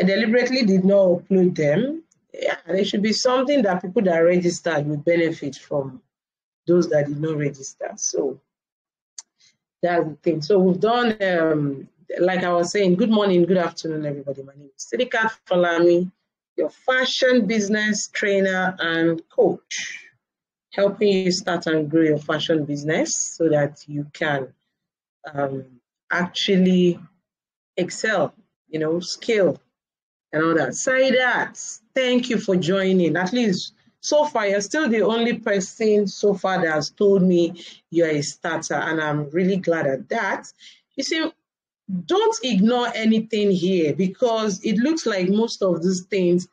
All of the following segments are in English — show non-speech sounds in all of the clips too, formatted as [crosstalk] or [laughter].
I deliberately did not upload them. Yeah, there should be something that people that registered would benefit from those that did not register. So that's the thing. So we've done, um, like I was saying, good morning, good afternoon, everybody. My name is Sidikat Folami, your fashion business trainer and coach, helping you start and grow your fashion business so that you can um, actually excel, you know, scale and all that. Say that. Thank you for joining. At least so far, you're still the only person so far that has told me you're a starter, and I'm really glad at that. You see, don't ignore anything here because it looks like most of these things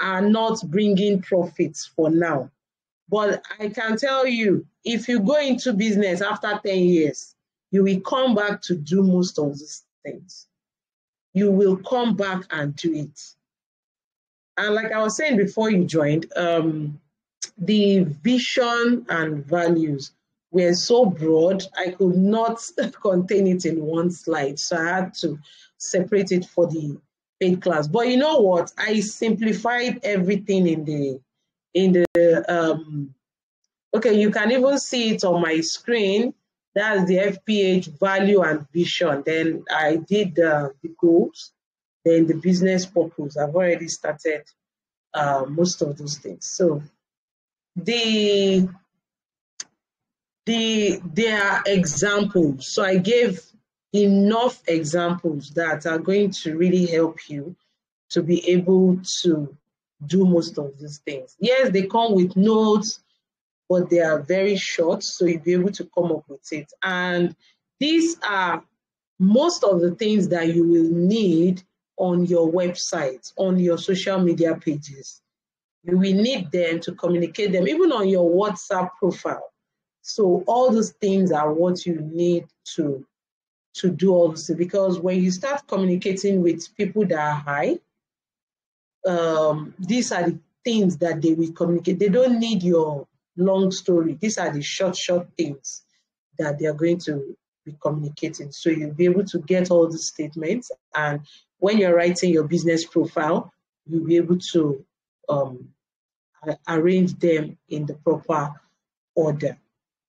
are not bringing profits for now. But I can tell you, if you go into business after 10 years, you will come back to do most of these things. You will come back and do it. And like I was saying before you joined, um, the vision and values were so broad, I could not [laughs] contain it in one slide. So I had to separate it for the paid class. But you know what? I simplified everything in the in the um okay, you can even see it on my screen. That's the FPH value and vision. Then I did uh, the goals, then the business purpose. I've already started uh, most of those things. So the the there are examples. So I gave enough examples that are going to really help you to be able to do most of these things. Yes, they come with notes, but they are very short, so you'll be able to come up with it. And these are most of the things that you will need on your website, on your social media pages. You will need them to communicate them, even on your WhatsApp profile. So all those things are what you need to, to do also, because when you start communicating with people that are high, um, these are the things that they will communicate. They don't need your long story. These are the short, short things that they are going to be communicating. So you'll be able to get all the statements. And when you're writing your business profile, you'll be able to um, arrange them in the proper order.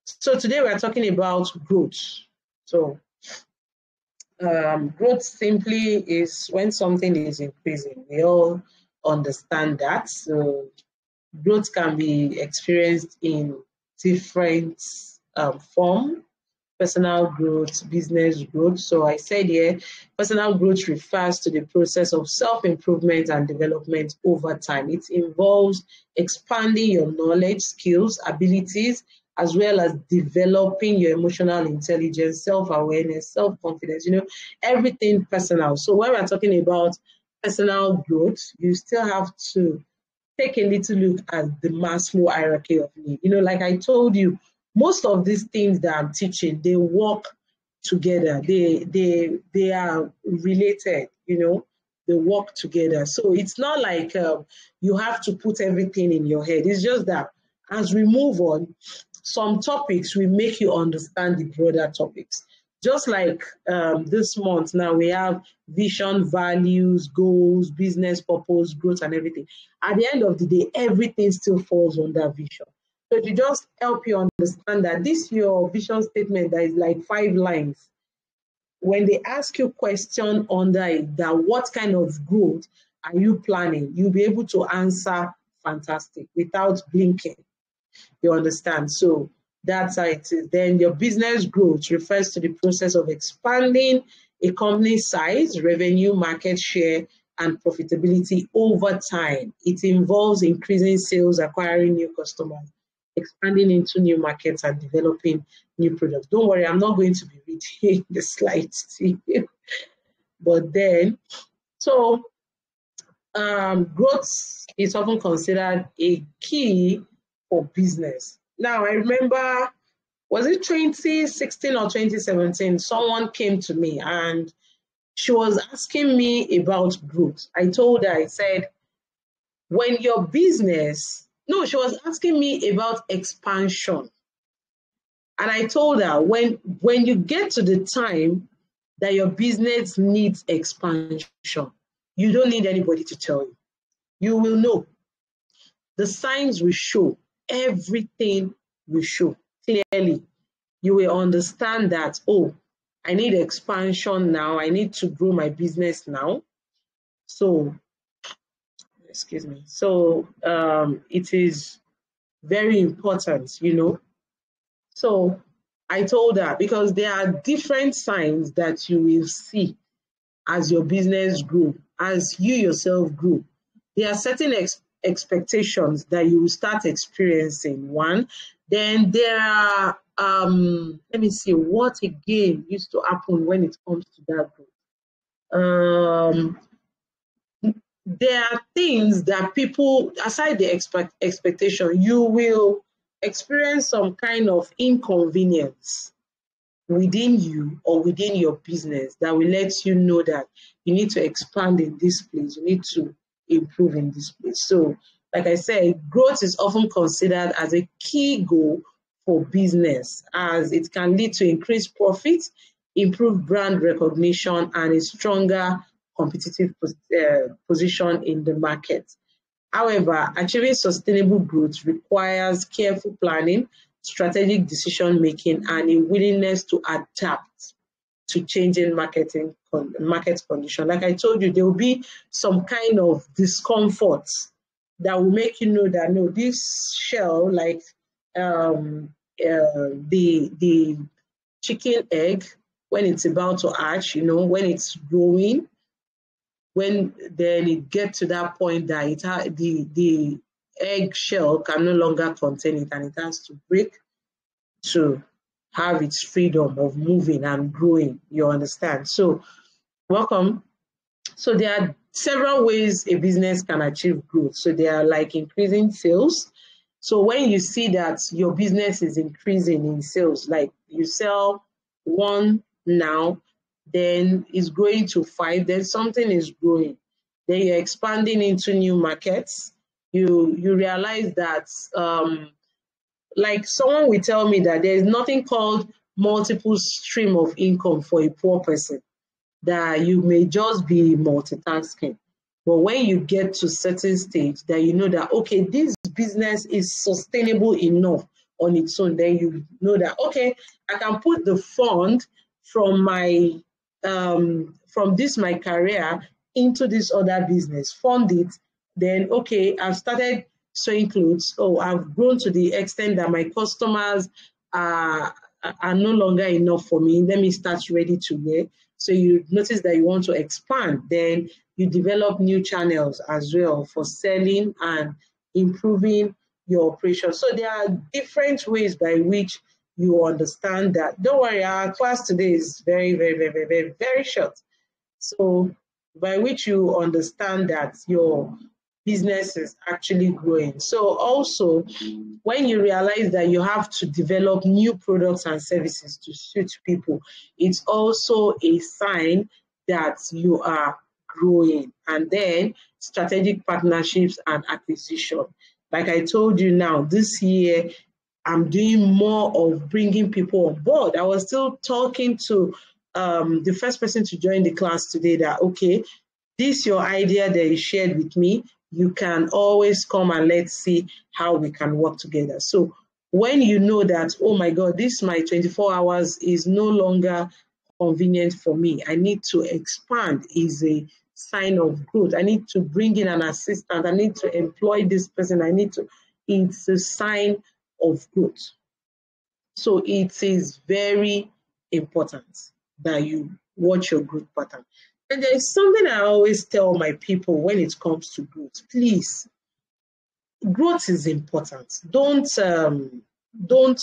So today we're talking about growth. So um, growth simply is when something is increasing. We all understand that. So growth can be experienced in different um, form, personal growth, business growth. So I said here, personal growth refers to the process of self-improvement and development over time. It involves expanding your knowledge, skills, abilities, as well as developing your emotional intelligence, self-awareness, self-confidence, you know, everything personal. So when we're talking about personal growth, you still have to take a little look at the Maslow hierarchy of need. You know, like I told you, most of these things that I'm teaching, they work together. They they they are related, you know, they work together. So it's not like um, you have to put everything in your head. It's just that as we move on, some topics will make you understand the broader topics. Just like um, this month now, we have vision, values, goals, business purpose, growth, and everything. At the end of the day, everything still falls under vision. So to just help you understand that this your vision statement that is like five lines. When they ask you question under it, that what kind of growth are you planning? You'll be able to answer fantastic without blinking. You understand? So that's how it is. Then your business growth refers to the process of expanding a company's size, revenue, market share, and profitability over time. It involves increasing sales, acquiring new customers, expanding into new markets, and developing new products. Don't worry, I'm not going to be reading [laughs] the slides to you. But then, so um, growth is often considered a key for business. Now, I remember, was it 2016 or 2017? Someone came to me and she was asking me about groups. I told her, I said, when your business, no, she was asking me about expansion. And I told her, when, when you get to the time that your business needs expansion, You don't need anybody to tell you. You will know. The signs will show. Everything will show clearly. You will understand that, oh, I need expansion now. I need to grow my business now. So, excuse me. So, um, it is very important, you know. So, I told her because there are different signs that you will see as your business grow, as you yourself grow. There are certain ex- expectations that you will start experiencing. One, then there are um, let me see what again used to happen when it comes to that group. Um, there are things that people, aside the expect, expectation, you will experience some kind of inconvenience within you or within your business that will let you know that you need to expand in this place, you need to improve in this place. So, like I said, growth is often considered as a key goal for business as it can lead to increased profit, improved brand recognition, and a stronger competitive uh, position in the market. However, achieving sustainable growth requires careful planning, strategic decision making, and a willingness to adapt to changing marketing market condition. Like I told you, there will be some kind of discomfort that will make you know that no, this shell, like um, uh, the the chicken egg, when it's about to hatch, you know, when it's growing, when then it gets to that point that it ha- the the egg shell can no longer contain it and it has to break to have its freedom of moving and growing. You understand? So, welcome. So there are several ways a business can achieve growth. So they are like increasing sales. So when you see that your business is increasing in sales, like you sell one now, then it's growing to five, then something is growing. Then you're expanding into new markets. You you realize that um, like someone will tell me that there's nothing called multiple stream of income for a poor person that you may just be multitasking but when you get to certain stage that you know that okay this business is sustainable enough on its own then you know that okay i can put the fund from my um, from this my career into this other business fund it then okay i've started sewing clothes. Oh, I've grown to the extent that my customers are, are no longer enough for me. Let me start ready to wear. So you notice that you want to expand. Then you develop new channels as well for selling and improving your operation. So there are different ways by which you understand that. Don't worry, our class today is very, very, very, very, very, very short. So by which you understand that your business is actually growing. So also, when you realize that you have to develop new products and services to suit people, it's also a sign that you are growing. And then strategic partnerships and acquisition. Like I told you now, this year, I'm doing more of bringing people on board. I was still talking to um, the first person to join the class today that, okay, this your idea that you shared with me you can always come and let's see how we can work together. So when you know that, oh my God, this my 24 hours is no longer convenient for me, I need to expand is a sign of growth. I need to bring in an assistant. I need to employ this person. I need to, it's a sign of growth. So it is very important that you watch your growth pattern. And there is something I always tell my people when it comes to growth. Please, growth is important. Don't um, don't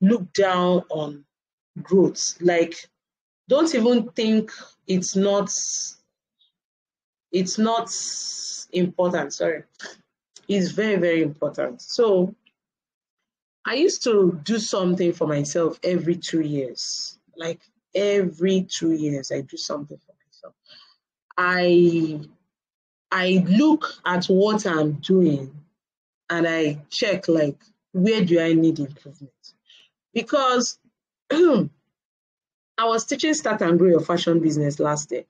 look down on growth. Like, don't even think it's not it's not important. Sorry, it's very very important. So, I used to do something for myself every two years. Like every two years, I do something for I I look at what I'm doing and I check like where do I need improvement? Because [clears throat] I was teaching start and grow your fashion business last year.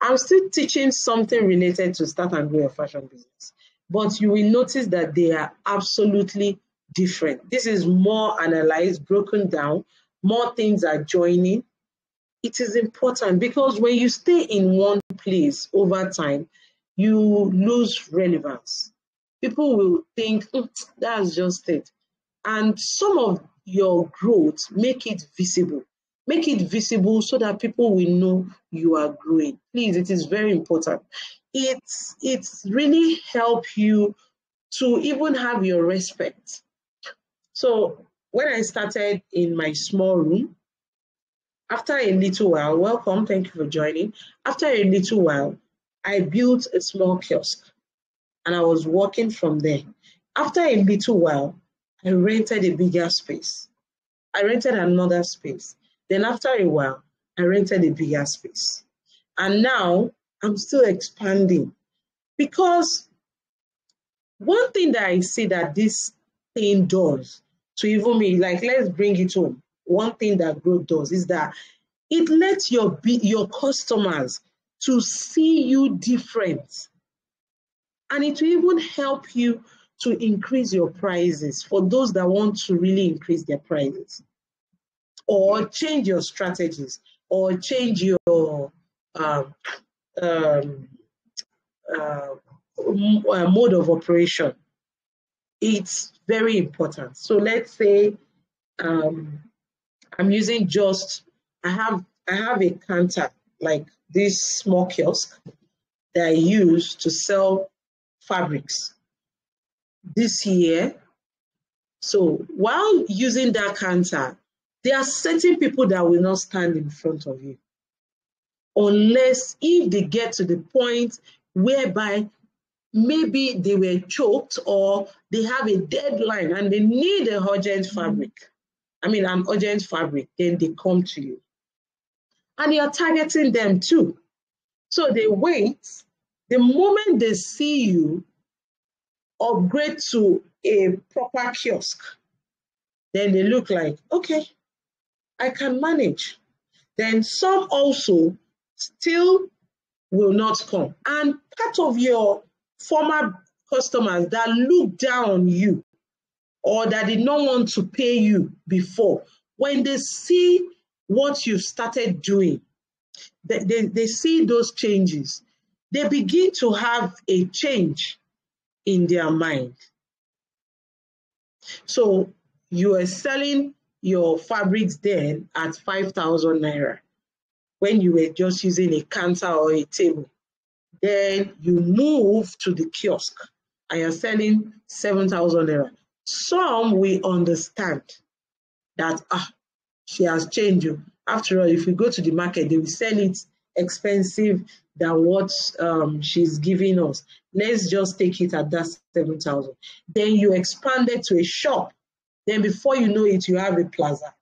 I'm still teaching something related to start and grow your fashion business, but you will notice that they are absolutely different. This is more analyzed, broken down, more things are joining. It is important because when you stay in one place over time, you lose relevance. People will think mm, that's just it. And some of your growth, make it visible. Make it visible so that people will know you are growing. Please, it is very important. It's it's really help you to even have your respect. So when I started in my small room, after a little while, welcome, thank you for joining. After a little while, I built a small kiosk and I was working from there. After a little while, I rented a bigger space. I rented another space. Then after a while, I rented a bigger space. And now I'm still expanding because one thing that I see that this thing does to even me, like let's bring it home. One thing that growth does is that it lets your your customers to see you different. And it will even help you to increase your prices for those that want to really increase their prices or change your strategies or change your um, um, uh, uh, mode of operation. It's very important. So let's say um, I'm using just I have I have a counter like this small kiosk that I use to sell fabrics. This year, so while using that counter, there are certain people that will not stand in front of you unless if they get to the point whereby maybe they were choked or they have a deadline and they need a urgent fabric. I mean, an urgent fabric, then they come to you. And you're targeting them too. So they wait. The moment they see you upgrade to a proper kiosk, then they look like, okay, I can manage. Then some also still will not come. And part of your former customers that look down on you or that did not want to pay you before, when they see what you've started doing, they, they, they see those changes, they begin to have a change in their mind. So you are selling your fabrics then at 5,000 naira when you were just using a counter or a table. Then you move to the kiosk and you're selling 7,000 naira. Some we understand that, ah, she has changed you. After all, if we go to the market, they will sell it expensive than what um, she's giving us. Let's just take it at that 7,000. Then you expand it to a shop. Then before you know it, you have a plaza.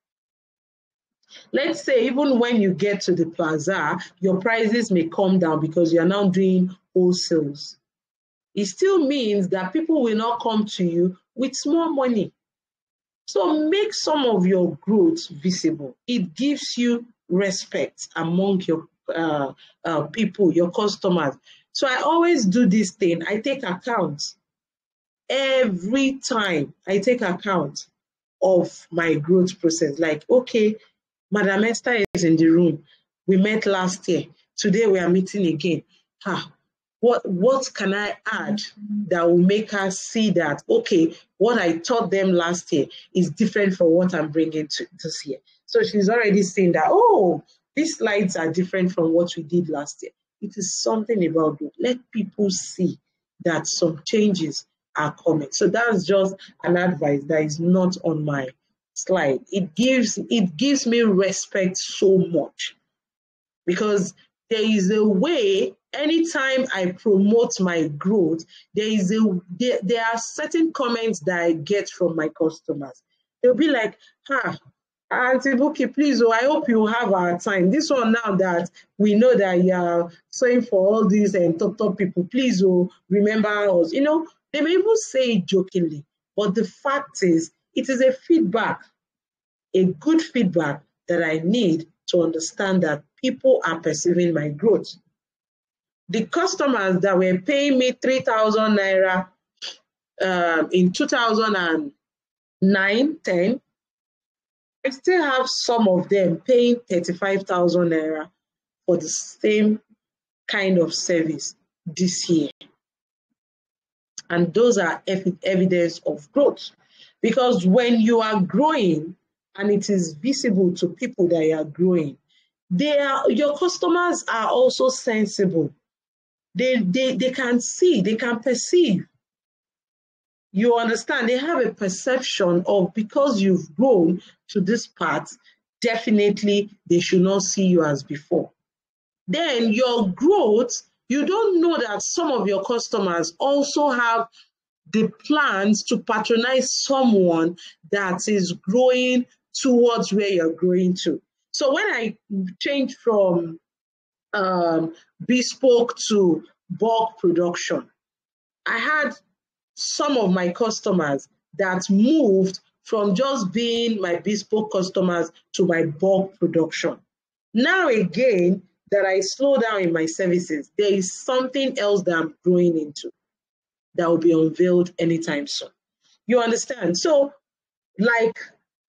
Let's say even when you get to the plaza, your prices may come down because you are now doing wholesales. It still means that people will not come to you with small money. So make some of your growth visible. It gives you respect among your uh, uh, people, your customers. So I always do this thing. I take account every time. I take account of my growth process. Like, okay, Madam Esther is in the room. We met last year. Today we are meeting again. Ah, what what can I add that will make us see that okay, what I taught them last year is different from what I'm bringing to this year. So she's already saying that oh, these slides are different from what we did last year. It is something about it. Let people see that some changes are coming. So that's just an advice that is not on my slide. It gives it gives me respect so much because there is a way anytime I promote my growth, there is a there, there are certain comments that I get from my customers. They'll be like, ah, huh, Auntie Buki, please, oh, I hope you have our time. This one now that we know that you are saying for all these and top top people, please, oh, remember us. You know, they may even say it jokingly, but the fact is, it is a feedback, a good feedback that I need to understand that people are perceiving my growth. The customers that were paying me 3,000 naira uh, in 2009 10, I still have some of them paying 35,000 naira for the same kind of service this year. And those are ev evidence of growth. Because when you are growing and it is visible to people that you are growing, they are, your customers are also sensible. They, they, they can see, they can perceive. You understand? They have a perception of because you've grown to this part, definitely they should not see you as before. Then your growth, you don't know that some of your customers also have the plans to patronize someone that is growing towards where you're growing to. So when I changed from um, bespoke to bulk production, I had some of my customers that moved from just being my bespoke customers to my bulk production. Now again, that I slow down in my services, there is something else that I'm growing into that will be unveiled anytime soon. You understand? So, like,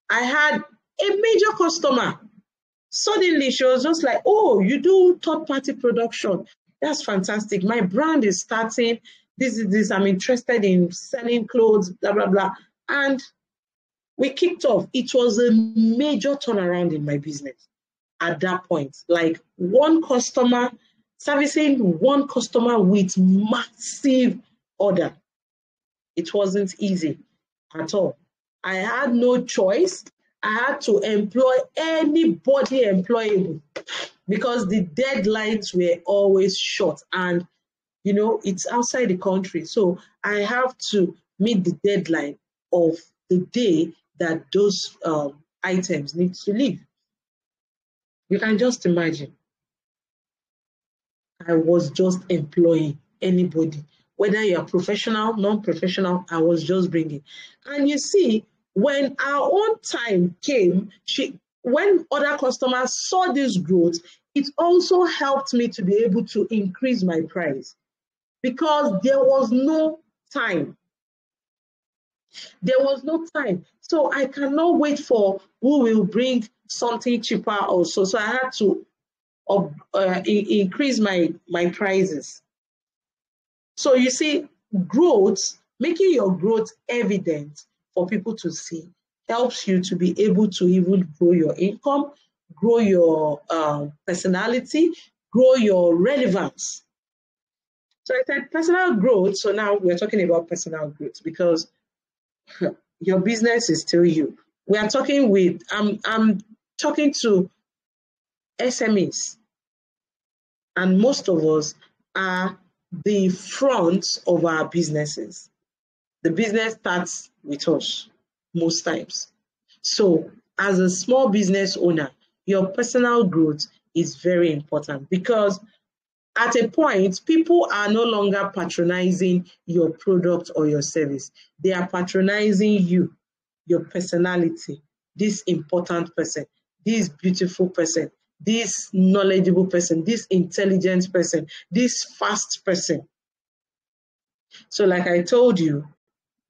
I had a major customer. Suddenly, she was just like, Oh, you do third party production. That's fantastic. My brand is starting. This is this. I'm interested in selling clothes, blah, blah, blah. And we kicked off. It was a major turnaround in my business at that point. Like one customer, servicing one customer with massive order. It wasn't easy at all. I had no choice. I had to employ anybody employable because the deadlines were always short and you know it's outside the country. So I have to meet the deadline of the day that those um, items need to leave. You can just imagine. I was just employing anybody whether you're professional, non-professional, I was just bringing. And you see, when our own time came, she, when other customers saw this growth, it also helped me to be able to increase my price because there was no time. There was no time. So I cannot wait for who will bring something cheaper also. So I had to uh, uh, increase my, my prices. So you see, growth, making your growth evident for people to see helps you to be able to even grow your income, grow your uh, personality, grow your relevance. So I said personal growth. So now we're talking about personal growth because [laughs] your business is still you. We are talking with, I'm, I'm talking to SMEs, and most of us are the front of our businesses. The business starts with us most times. So, as a small business owner, your personal growth is very important because at a point, people are no longer patronizing your product or your service. They are patronizing you, your personality, this important person, this beautiful person, this knowledgeable person, this intelligent person, this fast person. So, like I told you,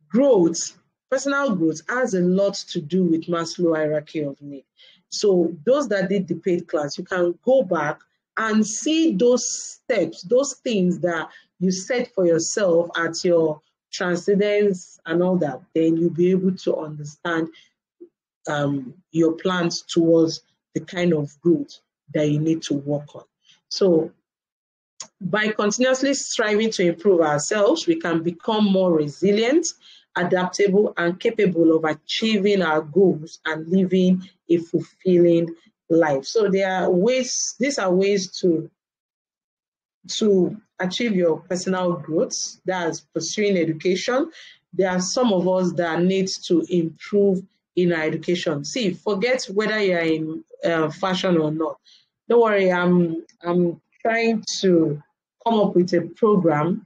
growth, personal growth, has a lot to do with Maslow hierarchy of need. So, those that did the paid class, you can go back and see those steps, those things that you set for yourself at your transcendence and all that. Then you'll be able to understand um, your plans towards the kind of growth that you need to work on. So by continuously striving to improve ourselves, we can become more resilient, adaptable, and capable of achieving our goals and living a fulfilling life. So there are ways, these are ways to, to achieve your personal growth. That's pursuing education. There are some of us that need to improve in our education. See, forget whether you're in uh, fashion or not. Don't worry, I'm I'm trying to come up with a program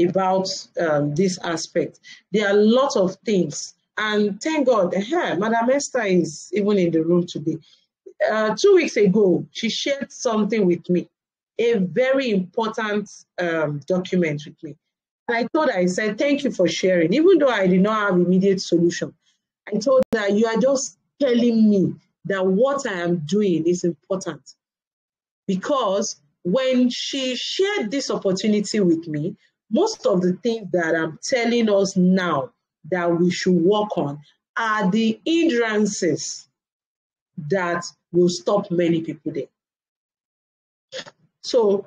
about um, this aspect. There are lots of things, and thank God, hey, Madam Esther is even in the room today. Uh, two weeks ago, she shared something with me a very important um, document with me. And I told her, I said, thank you for sharing. Even though I did not have immediate solution, I told her, you are just telling me that what I am doing is important. Because when she shared this opportunity with me, most of the things that I'm telling us now that we should work on are the hindrances that will stop many people there. So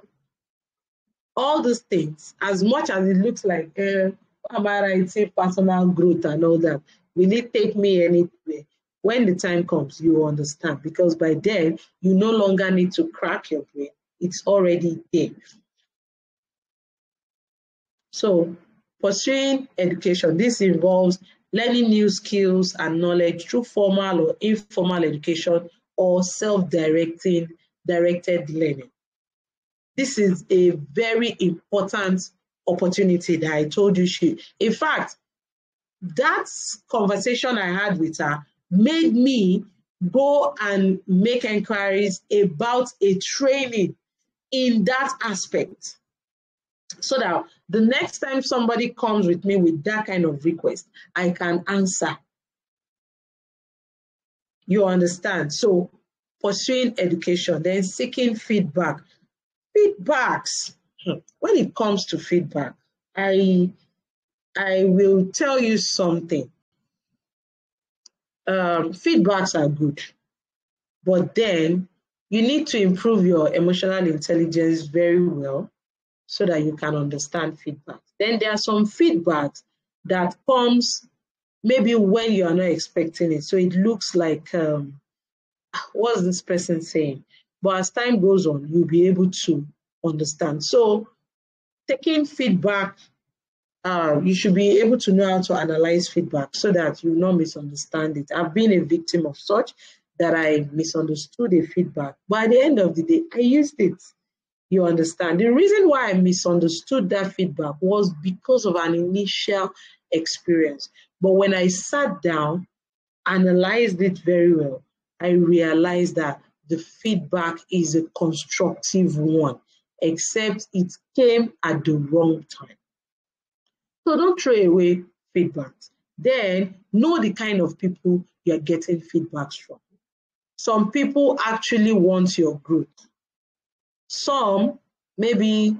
all these things, as much as it looks like, uh, am I writing personal growth and all that, will it take me anywhere? When the time comes, you understand because by then you no longer need to crack your brain. It's already there. So pursuing education, this involves learning new skills and knowledge through formal or informal education or self-directing directed learning. This is a very important opportunity that I told you she. In fact, that conversation I had with her made me go and make inquiries about a training in that aspect so that the next time somebody comes with me with that kind of request, I can answer. You understand? So pursuing education, then seeking feedback. Feedbacks. Hmm. When it comes to feedback, I I will tell you something. Um, feedbacks are good, but then you need to improve your emotional intelligence very well so that you can understand feedback. Then there are some feedbacks that comes maybe when you are not expecting it. So it looks like, um, what's this person saying? But as time goes on, you'll be able to understand. So taking feedback, uh, you should be able to know how to analyze feedback so that you not misunderstand it. I've been a victim of such that I misunderstood a feedback. At the end of the day, I used it. You understand? The reason why I misunderstood that feedback was because of an initial experience. But when I sat down, analyzed it very well, I realized that the feedback is a constructive one, except it came at the wrong time. So don't throw away feedback. Then know the kind of people you're getting feedbacks from. Some people actually want your growth. Some, maybe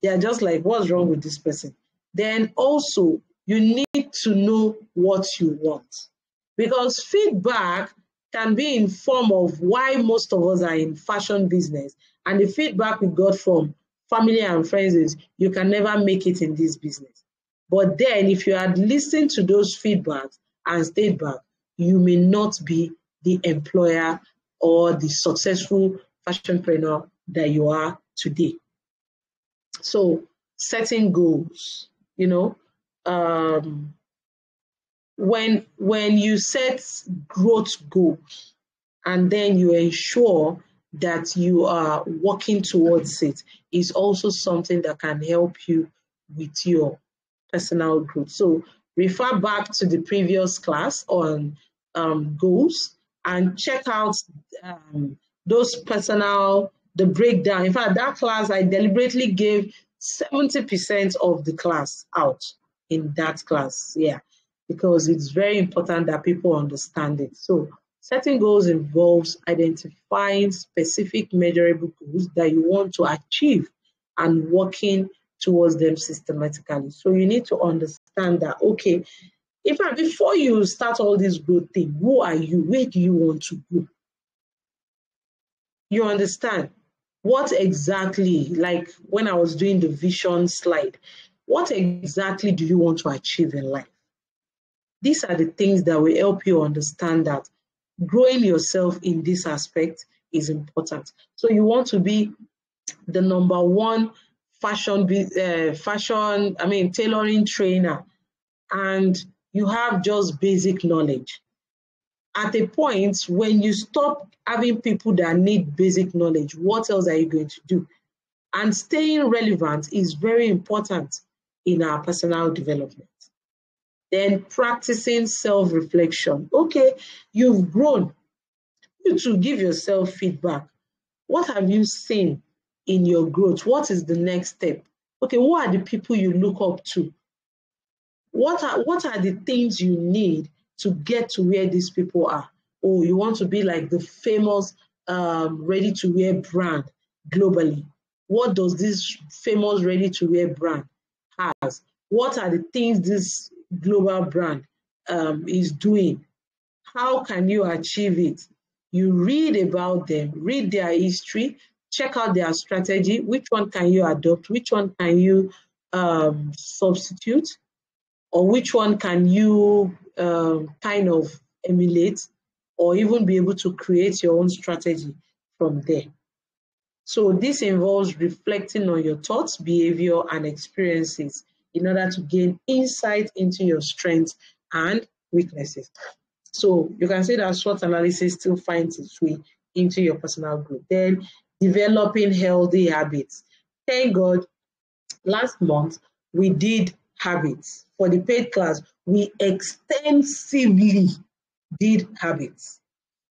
they're just like, what's wrong with this person? Then also, you need to know what you want. Because feedback can be in form of why most of us are in fashion business. And the feedback we got from family and friends is, you can never make it in this business. But then if you had listened to those feedbacks and stayed back, you may not be the employer or the successful fashionpreneur that you are today. So setting goals, you know, um, when when you set growth goals and then you ensure that you are working towards it is also something that can help you with your personal growth. So refer back to the previous class on um, goals and check out um, those personal the breakdown. In fact, that class, I deliberately gave 70% of the class out in that class. Yeah, because it's very important that people understand it. So setting goals involves identifying specific measurable goals that you want to achieve and working towards them systematically. So you need to understand that, okay, in fact, before you start all this growth thing, who are you? Where do you want to go? You understand? What exactly, like when I was doing the vision slide, what exactly do you want to achieve in life? These are the things that will help you understand that growing yourself in this aspect is important. So you want to be the number one fashion, uh, fashion, I mean, tailoring trainer, and you have just basic knowledge at a point when you stop having people that need basic knowledge, what else are you going to do? And staying relevant is very important in our personal development. Then practicing self reflection. Okay, you've grown. You to give yourself feedback. What have you seen in your growth? What is the next step? Okay, who are the people you look up to? What are what are the things you need to get to where these people are? Oh, you want to be like the famous um, ready-to-wear brand globally. What does this famous ready-to-wear brand has? What are the things this global brand um, is doing? How can you achieve it? You read about them, read their history, check out their strategy. Which one can you adopt? Which one can you um, substitute? Or which one can you um, kind of emulate or even be able to create your own strategy from there? So this involves reflecting on your thoughts, behavior, and experiences in order to gain insight into your strengths and weaknesses. So you can say that SWOT analysis still finds its way into your personal growth. Then developing healthy habits. Thank God, last month we did habits. For the paid class, we extensively did habits.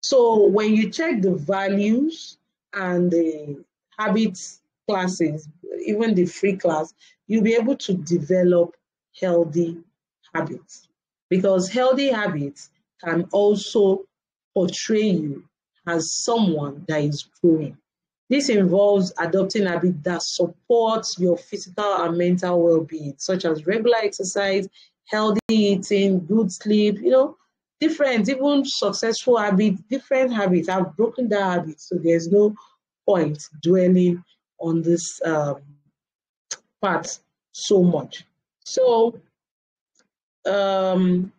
So when you check the values and the habits classes, even the free class, you'll be able to develop healthy habits. Because healthy habits can also portray you as someone that is growing. This involves adopting habits that support your physical and mental well-being, such as regular exercise, healthy eating, good sleep, you know, different, even successful habits, different habits. I've broken down habits, so there's no point dwelling on this um, part so much. So, um,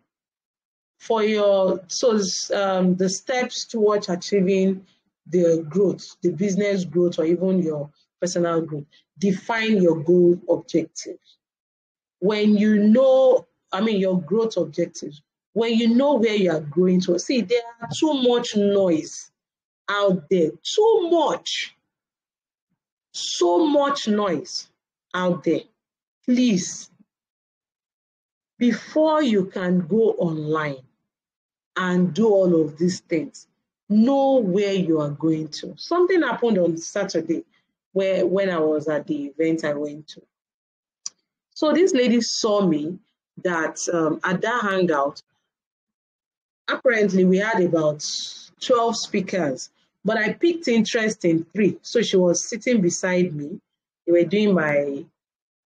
for your so um, the steps towards achieving the growth, the business growth, or even your personal growth, define your goal objectives. When you know, I mean, your growth objectives, when you know where you are going to, see, there are too much noise out there, too much, so much noise out there. Please, before you can go online and do all of these things, know where you are going to. Something happened on Saturday where when I was at the event I went to. So this lady saw me that um, at that hangout, apparently we had about 12 speakers, but I picked interest in three. So she was sitting beside me. They were doing my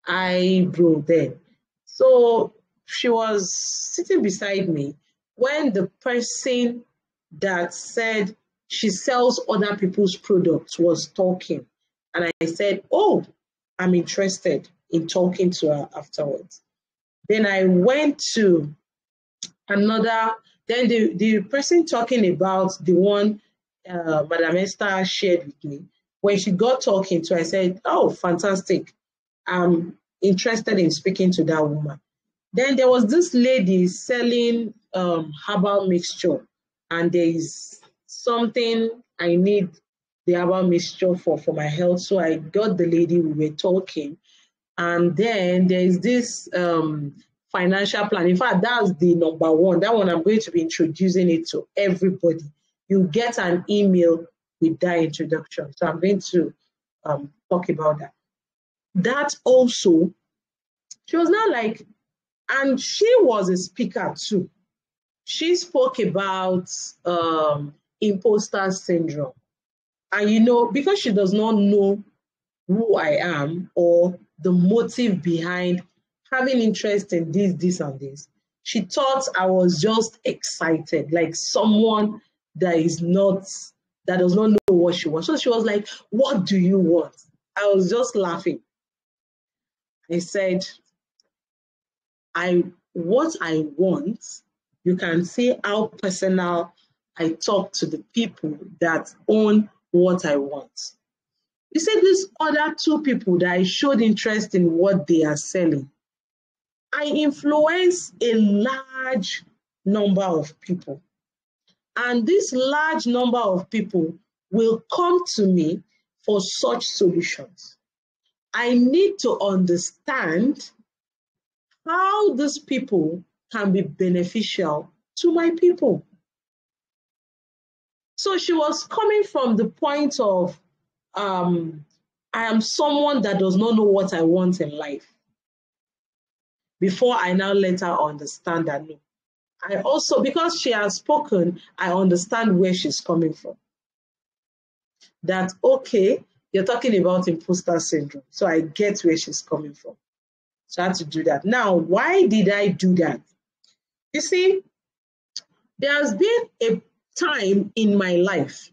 eyebrow then. So she was sitting beside me when the person that said she sells other people's products was talking. And I said, Oh, I'm interested in talking to her afterwards. Then I went to another, then the, the person talking about the one uh, Madame Esther shared with me, when she got talking to, I said, Oh, fantastic. I'm interested in speaking to that woman. Then there was this lady selling um, herbal mixture and there is something I need the herbal mixture for for my health. So I got the lady, we were talking. And then there is this um, financial plan. In fact, that's the number one. That one I'm going to be introducing it to everybody. You get an email with that introduction. So I'm going to um, talk about that. That also, she was not like, and she was a speaker too she spoke about um, imposter syndrome. And you know, because she does not know who I am or the motive behind having interest in this, this, and this, she thought I was just excited, like someone that is not, that does not know what she wants. So she was like, What do you want? I was just laughing. I said, I what I want you can see how personal I talk to the people that own what I want. You see, these other two people that I showed interest in what they are selling, I influence a large number of people. And this large number of people will come to me for such solutions. I need to understand how these people can be beneficial to my people. So she was coming from the point of, um, I am someone that does not know what I want in life. Before I now let her understand that no. I also, because she has spoken, I understand where she's coming from. That, okay, you're talking about imposter syndrome. So I get where she's coming from. So I had to do that. Now, why did I do that? You see, there has been a time in my life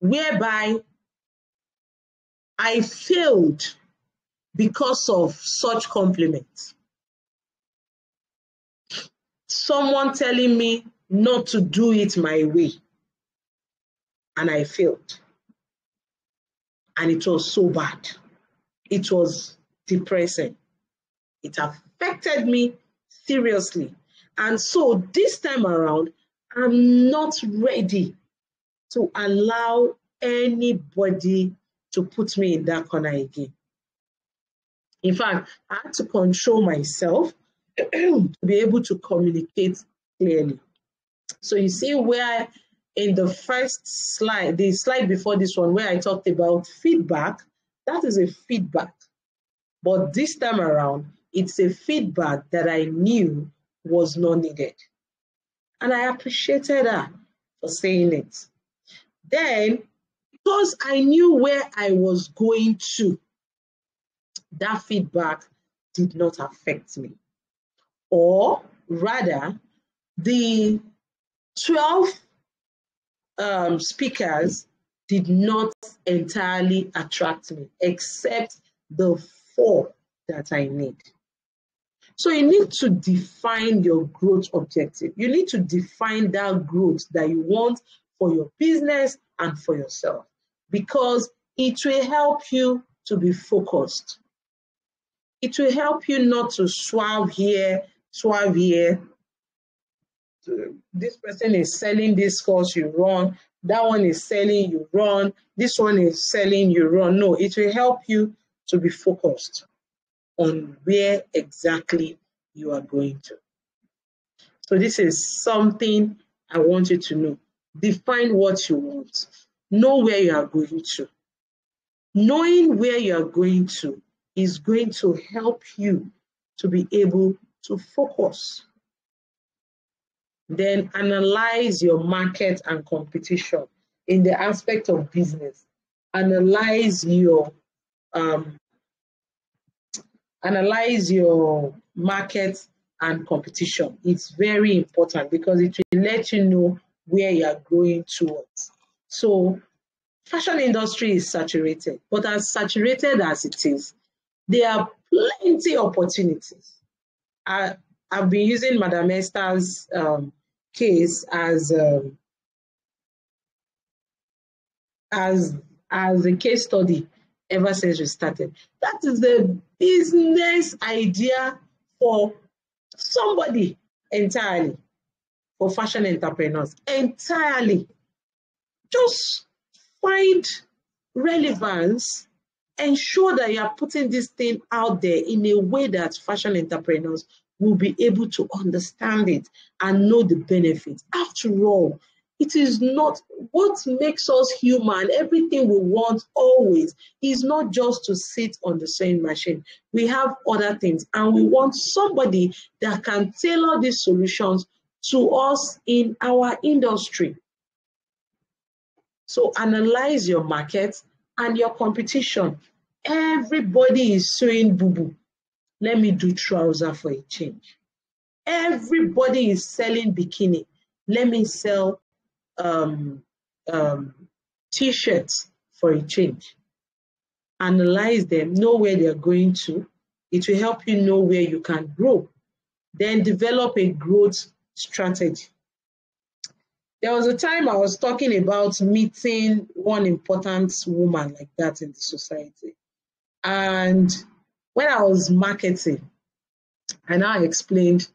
whereby I failed because of such compliments. Someone telling me not to do it my way, and I failed. And it was so bad. It was depressing. It affected me seriously. And so this time around, I'm not ready to allow anybody to put me in that corner again. In fact, I had to control myself [clears throat] to be able to communicate clearly. So you see where in the first slide, the slide before this one, where I talked about feedback, that is a feedback. But this time around, it's a feedback that I knew was not needed. And I appreciated her for saying it. Then, because I knew where I was going to, that feedback did not affect me. Or rather, the 12 um, speakers did not entirely attract me, except the four that I need. So you need to define your growth objective. You need to define that growth that you want for your business and for yourself because it will help you to be focused. It will help you not to swerve here, swerve here. This person is selling this course, you run. That one is selling, you run. This one is selling, you run. No, it will help you to be focused on where exactly you are going to. So this is something I want you to know. Define what you want. Know where you are going to. Knowing where you are going to is going to help you to be able to focus. Then analyze your market and competition in the aspect of business. Analyze your um, analyze your market and competition. It's very important because it will let you know where you are going towards. So fashion industry is saturated, but as saturated as it is, there are plenty opportunities. I, I've been using Madame Esther's um, case as um, as as a case study ever since we started. That is the business idea for somebody entirely, for fashion entrepreneurs entirely. Just find relevance, ensure that you are putting this thing out there in a way that fashion entrepreneurs will be able to understand it and know the benefits. After all, it is not what makes us human. Everything we want always is not just to sit on the sewing machine. We have other things, and we want somebody that can tailor these solutions to us in our industry. So analyze your market and your competition. Everybody is sewing boo-boo. Let me do trouser for a change. Everybody is selling bikini. Let me sell um, um, t-shirts for a change. Analyze them, know where they're going to. It will help you know where you can grow. Then develop a growth strategy. There was a time I was talking about meeting one important woman like that in the society. And when I was marketing, and I explained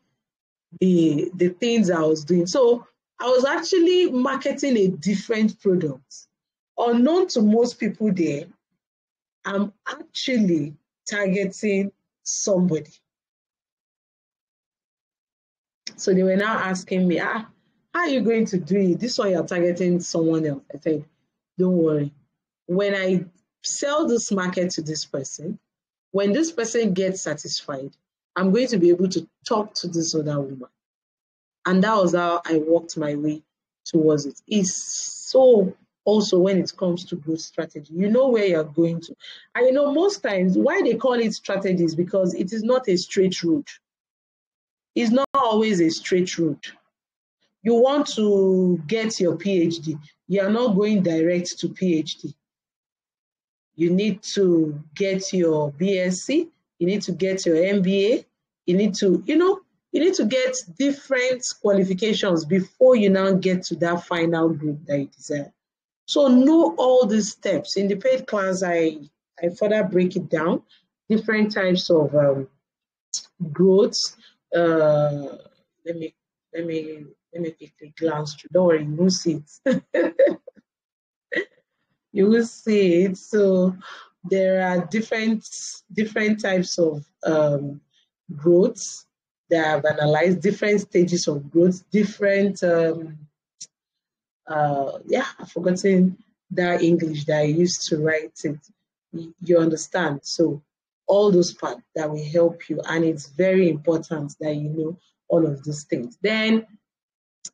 the the things I was doing. So I was actually marketing a different product. Unknown to most people there, I'm actually targeting somebody. So they were now asking me, ah, how are you going to do it? This one you're targeting someone else. I said, don't worry. When I sell this market to this person. When this person gets satisfied, I'm going to be able to talk to this other woman. And that was how I walked my way towards it. It's so also when it comes to growth strategy. You know where you're going to. And you know, most times why they call it strategies because it is not a straight route. It's not always a straight route. You want to get your PhD, you are not going direct to PhD. You need to get your BSc, you need to get your MBA, you need to, you know, you need to get different qualifications before you now get to that final group that you desire. So know all these steps. In the paid class, I, I further break it down, different types of um, growths. Uh, let me let me let me quickly glance through. Don't worry, you will see it. you will see it. So there are different different types of um, growths that I've analyzed, different stages of growth, different um, uh, yeah, I've forgotten that English that I used to write it. You understand? So all those parts that will help you, and it's very important that you know all of these things. Then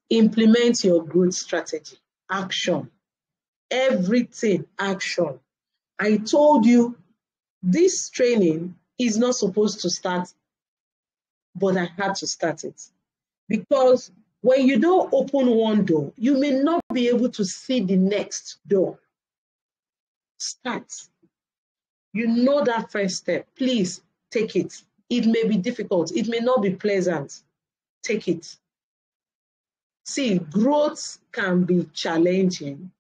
implement your growth strategy, action, everything, action. I told you this training is not supposed to start, but I had to start it because when you don't open one door, you may not be able to see the next door. Start. You know that first step. Please take it. It may be difficult. It may not be pleasant. Take it. See, growth can be challenging,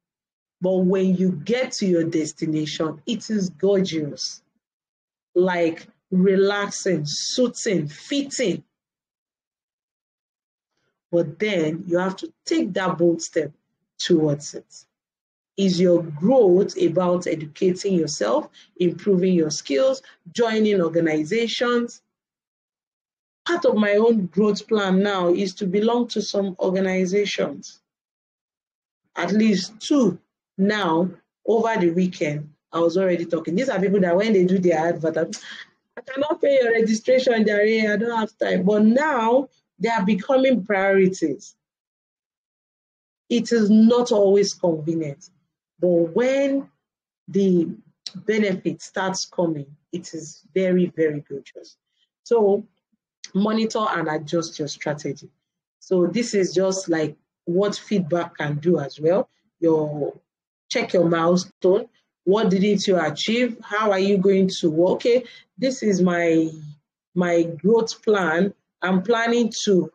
but when you get to your destination, it is gorgeous. Like relaxing, soothing, fitting. But then you have to take that bold step towards it. Is your growth about educating yourself, improving your skills, joining organizations? Part of my own growth plan now is to belong to some organizations, at least two now over the weekend. I was already talking. These are people that when they do their advert, I cannot pay your registration, Jerry. I don't have time. But now they are becoming priorities. It is not always convenient, but when the benefit starts coming, it is very, very gorgeous. So monitor and adjust your strategy. So this is just like what feedback can do as well. Your check your milestone. What did it you achieve? How are you going to work? okay? This is my my growth plan I'm planning to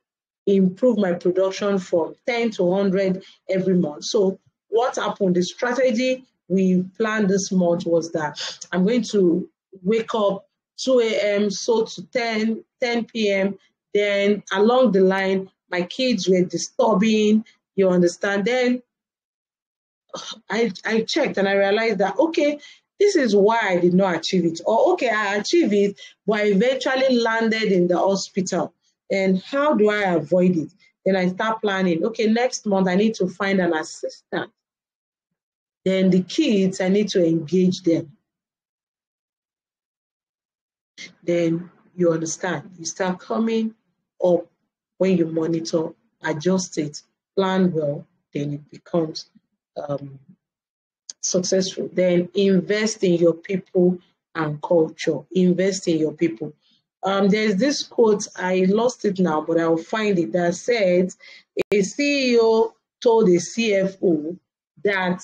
improve my production from 10 to 100 every month. So what happened? The strategy we planned this month was that I'm going to wake up 2 a.m. so to 10, 10 p.m. Then along the line, my kids were disturbing, you understand? Then [sighs] I, I checked and I realized that, okay, this is why I did not achieve it. Or, okay, I achieved it, but I eventually landed in the hospital and how do I avoid it? Then I start planning. Okay, next month I need to find an assistant. Then the kids, I need to engage them. Then you understand. You start coming up when you monitor, adjust it, plan well, then it becomes um, successful. Then invest in your people and culture. Invest in your people. Um, there's this quote, I lost it now, but I'll find it, that said, a CEO told a CFO that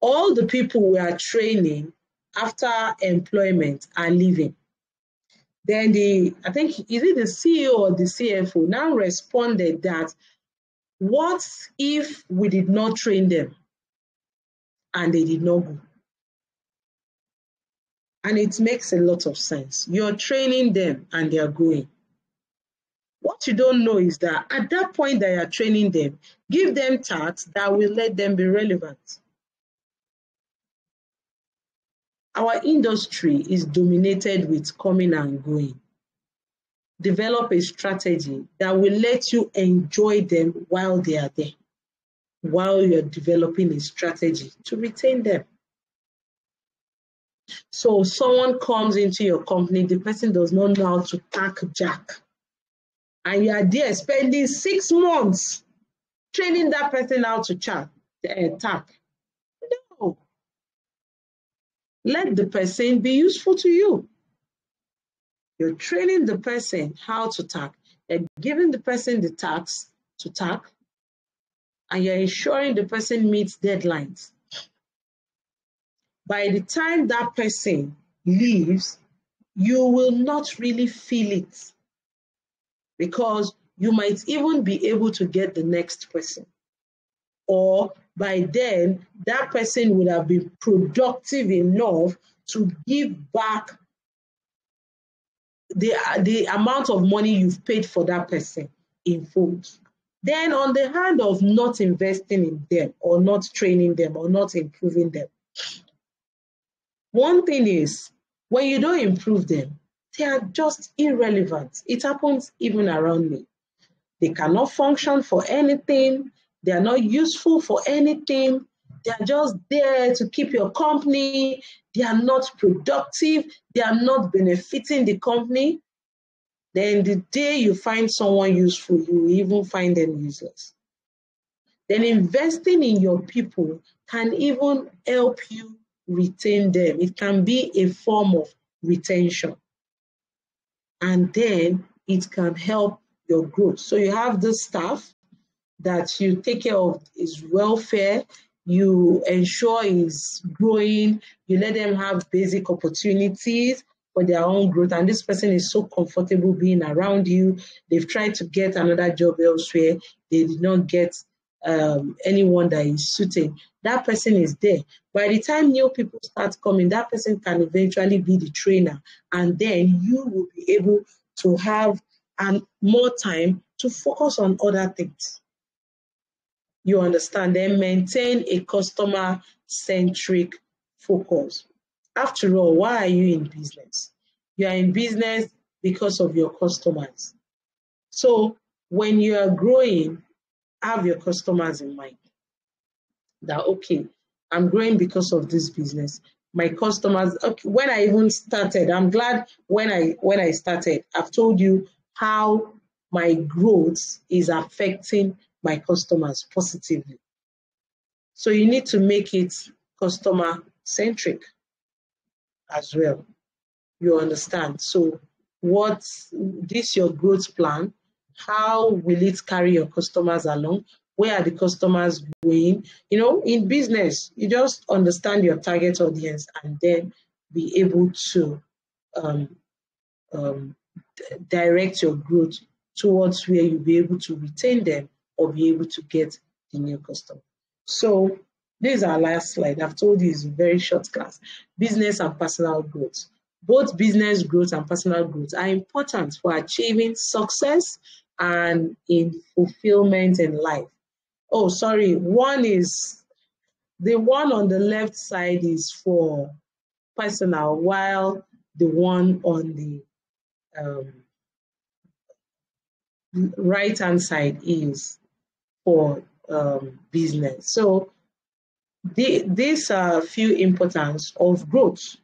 all the people we are training after employment are leaving. Then the, I think, is it the CEO or the CFO now responded that what if we did not train them and they did not go? And it makes a lot of sense. You're training them and they're going. What you don't know is that at that point that you're training them, give them tasks that will let them be relevant. Our industry is dominated with coming and going. Develop a strategy that will let you enjoy them while they are there. while you're developing a strategy to retain them. So someone comes into your company, the person does not know how to tack jack. And you are there spending six months training that person how to chat, uh, tack. No. Let the person be useful to you. You're training the person how to tack. You're giving the person the tasks to tack, and you're ensuring the person meets deadlines. By the time that person leaves, you will not really feel it because you might even be able to get the next person. Or by then, that person would have been productive enough to give back the, the amount of money you've paid for that person in full. Then, on the hand of not investing in them, or not training them, or not improving them, one thing is when you don't improve them, they are just irrelevant. It happens even around me. They cannot function for anything, they are not useful for anything. They are just there to keep your company. They are not productive. They are not benefiting the company. Then the day you find someone useful, you even find them useless. Then investing in your people can even help you retain them. It can be a form of retention. And then it can help your growth. So you have the staff that you take care of his welfare, you ensure he's growing, you let them have basic opportunities for their own growth. And this person is so comfortable being around you. They've tried to get another job elsewhere, they did not get um, anyone that is suiting. That person is there. By the time new people start coming, that person can eventually be the trainer, and then you will be able to have and more time to focus on other things. You understand? Then maintain a customer centric focus. After all, why are you in business? You are in business because of your customers. So when you are growing, have your customers in mind. That okay, I'm growing because of this business. My customers, okay, when I even started, I'm glad when I when I started, I've told you how my growth is affecting my customers positively. So you need to make it customer centric as well. You understand? So what's this your growth plan? How will it carry your customers along? Where are the customers going? You know, in business, you just understand your target audience and then be able to um, um, direct your growth towards where you'll be able to retain them or be able to get the new customer. So this is our last slide. I've told you it's a very short class. Business and personal growth. Both business growth and personal growth are important for achieving success and in fulfillment in life. Oh, sorry. One is the one on the left side is for personal, while the one on the um, right hand side is for um, business. So the, these are a few importance of growth.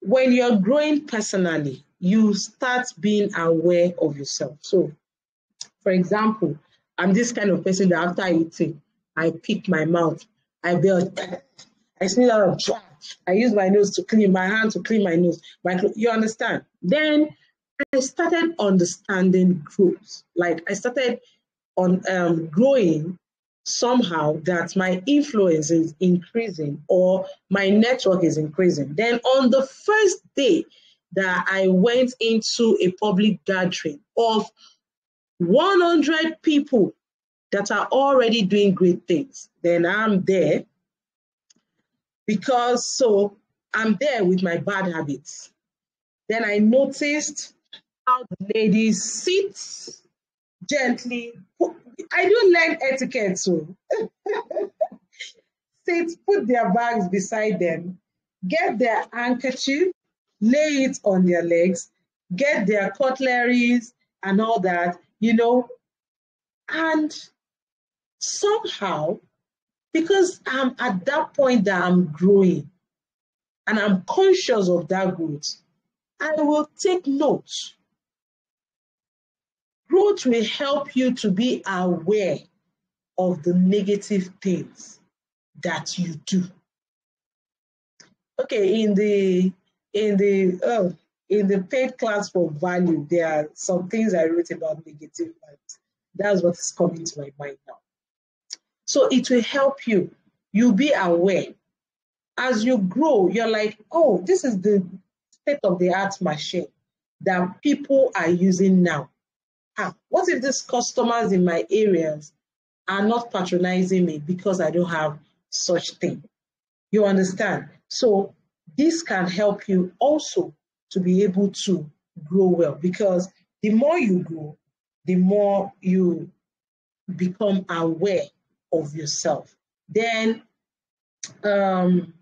When you're growing personally, you start being aware of yourself. So, for example, I'm this kind of person that after I eating, I pick my mouth, I build, I sneeze out of I use my nose to clean my hand to clean my nose. My, you understand? Then I started understanding growth. Like I started on um, growing somehow that my influence is increasing or my network is increasing. Then on the first day that I went into a public gathering of 100 people that are already doing great things, then I'm there because so I'm there with my bad habits. Then I noticed how the ladies sit gently. I do learn etiquette too. [laughs] sit, put their bags beside them, get their handkerchief, lay it on their legs, get their cutleries and all that, you know, and somehow, because I'm at that point that I'm growing and I'm conscious of that growth, I will take notes. Growth will help you to be aware of the negative things that you do. Okay, in the in the oh, in the paid class for value, there are some things I wrote about negative vibes. That's what is coming to my mind now. So it will help you. You'll be aware. As you grow, you're like, oh, this is the state of the art machine that people are using now. Ah, what if these customers in my areas are not patronizing me because I don't have such thing? You understand? So this can help you also to be able to grow well because the more you grow, the more you become aware of yourself. Then um,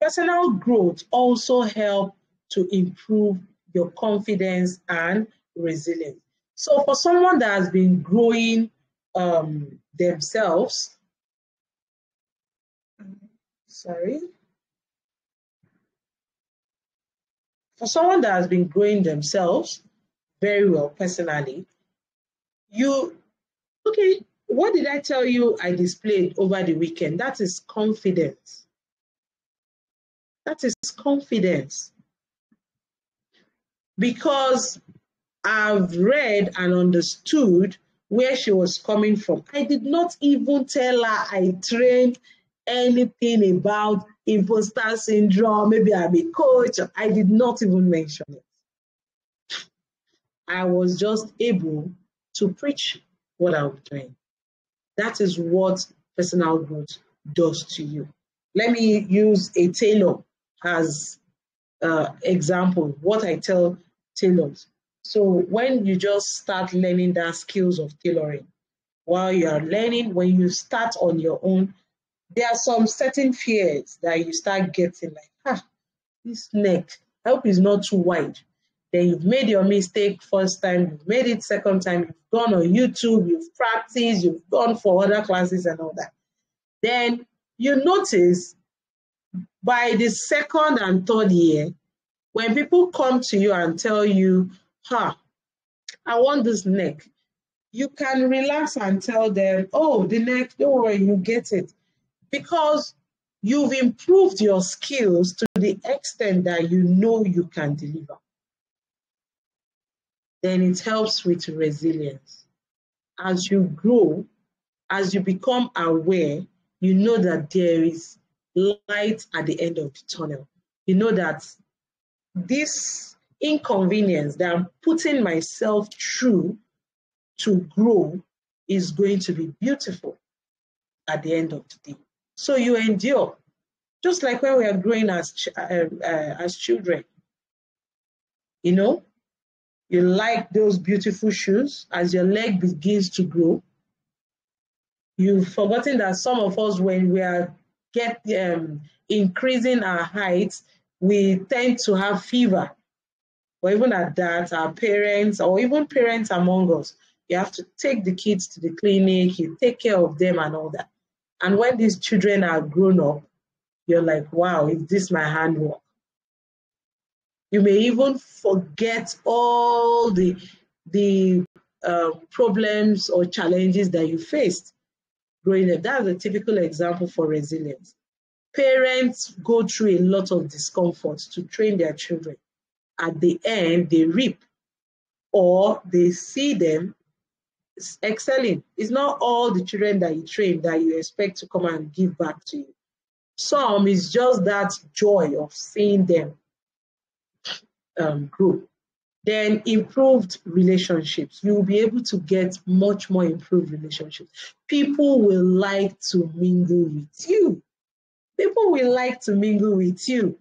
personal growth also help to improve your confidence and resilience. So for someone that has been growing um, themselves, sorry, for someone that has been growing themselves very well personally, you, okay, what did I tell you I displayed over the weekend? That is confidence. That is confidence. Because I've read and understood where she was coming from. I did not even tell her I trained anything about imposter syndrome, maybe I'm a coach. I did not even mention it. I was just able to preach what I was doing. That is what personal growth does to you. Let me use a tailor as uh, example, what I tell tailors. So when you just start learning that skills of tailoring, while you are learning, when you start on your own, there are some certain fears that you start getting like, ah, this neck, I hope it's not too wide. Then you've made your mistake first time, you've made it second time, you've gone on YouTube, you've practiced, you've gone for other classes and all that. Then you notice by the second and third year, when people come to you and tell you, ha, I want this neck, you can relax and tell them, oh, the neck, don't worry, you get it because you've improved your skills to the extent that you know you can deliver. Then it helps with resilience. As you grow, as you become aware, you know that there is light at the end of the tunnel. You know that this inconvenience that I'm putting myself through to grow is going to be beautiful at the end of the day. So you endure, just like when we are growing as ch uh, uh, as children. You know, you like those beautiful shoes as your leg begins to grow. You've forgotten that some of us, when we are get um, increasing our height, we tend to have fever. Or even at that, our parents, or even parents among us, you have to take the kids to the clinic, you take care of them and all that. And when these children are grown up, you're like, wow, is this my handwork? You may even forget all the, the uh, problems or challenges that you faced growing up. That's a typical example for resilience. Parents go through a lot of discomfort to train their children. At the end, they reap or they see them excelling. It's not all the children that you train that you expect to come and give back to you. Some is just that joy of seeing them um, grow. Then improved relationships. You will be able to get much more improved relationships. People will like to mingle with you. People will like to mingle with you.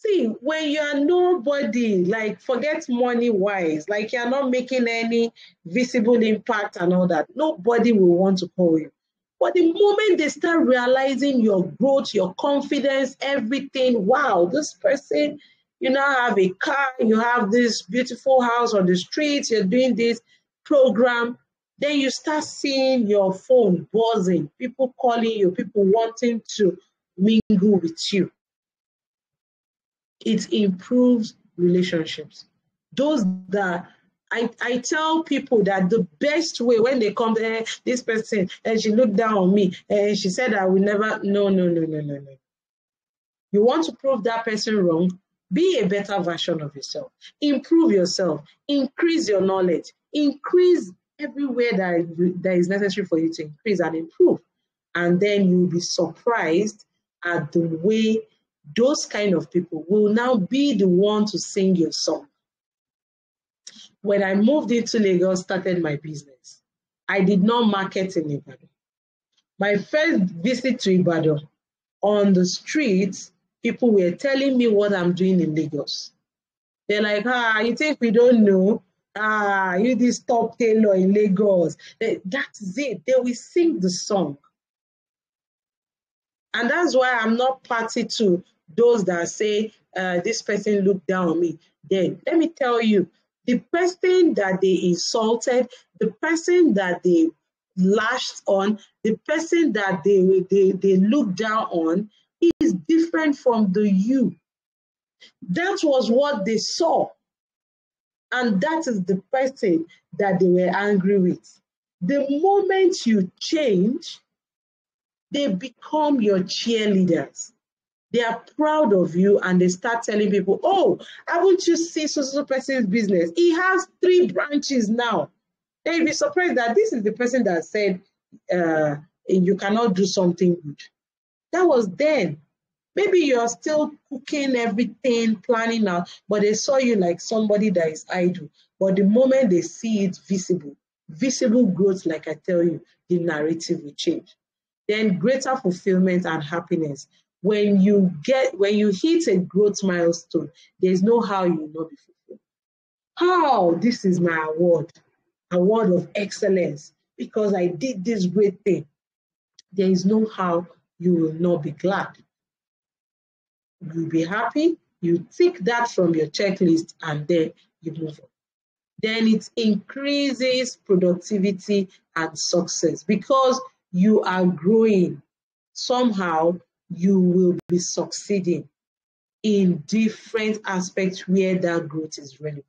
See, when you are nobody, like forget money wise, like you're not making any visible impact and all that, nobody will want to call you. But the moment they start realizing your growth, your confidence, everything, wow, this person, you now have a car, you have this beautiful house on the street, you're doing this program, Then you start seeing your phone buzzing, people calling you, people wanting to mingle with you. It improves relationships. Those that I, I tell people that the best way when they come, eh, this person, and eh, she looked down on me, and eh, she said I will never, no, no, no, no, no, no. You want to prove that person wrong? Be a better version of yourself. Improve yourself. Increase your knowledge. Increase everywhere that, that is necessary for you to increase and improve. And then you'll be surprised at the way those kind of people will now be the one to sing your song. When I moved into Lagos, started my business, I did not market in Ibadan. My first visit to Ibadan, on the streets, people were telling me what I'm doing in Lagos. They're like, ah, you think we don't know? Ah, you this top tailor in Lagos. That's it. They will sing the song. And that's why I'm not party to those that say uh, this person looked down on me. Then let me tell you, the person that they insulted, the person that they lashed on, the person that they, they, they looked down on is different from the you. That was what they saw. And that is the person that they were angry with. The moment you change, they become your cheerleaders. They are proud of you and they start telling people, oh, haven't you seen so so person's business? He has three branches now. They'll be surprised that this is the person that said uh, you cannot do something good. That was then. Maybe you're still cooking everything, planning out, but they saw you like somebody that is idle. But the moment they see it visible, visible growth, like I tell you, the narrative will change. Then greater fulfillment and happiness. When you get, when you hit a growth milestone, there's no how you will not be fulfilled. How? This is my award, award of excellence, because I did this great thing. There is no how you will not be glad. You'll be happy, you tick that from your checklist, and then you move on. Then it increases productivity and success because you are growing. Somehow you will be succeeding in different aspects where that growth is relevant.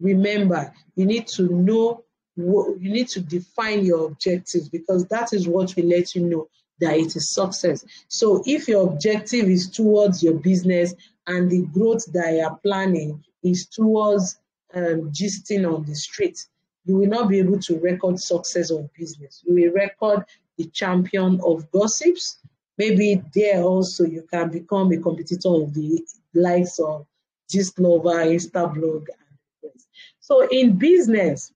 Remember, you need to know, you need to define your objectives because that is what will let you know that it is success. So if your objective is towards your business and the growth that you are planning is towards um, gisting on the street, you will not be able to record success of business. You will record the champion of gossips. Maybe there also you can become a competitor of the likes of Gistlover, Instablog, and So in business,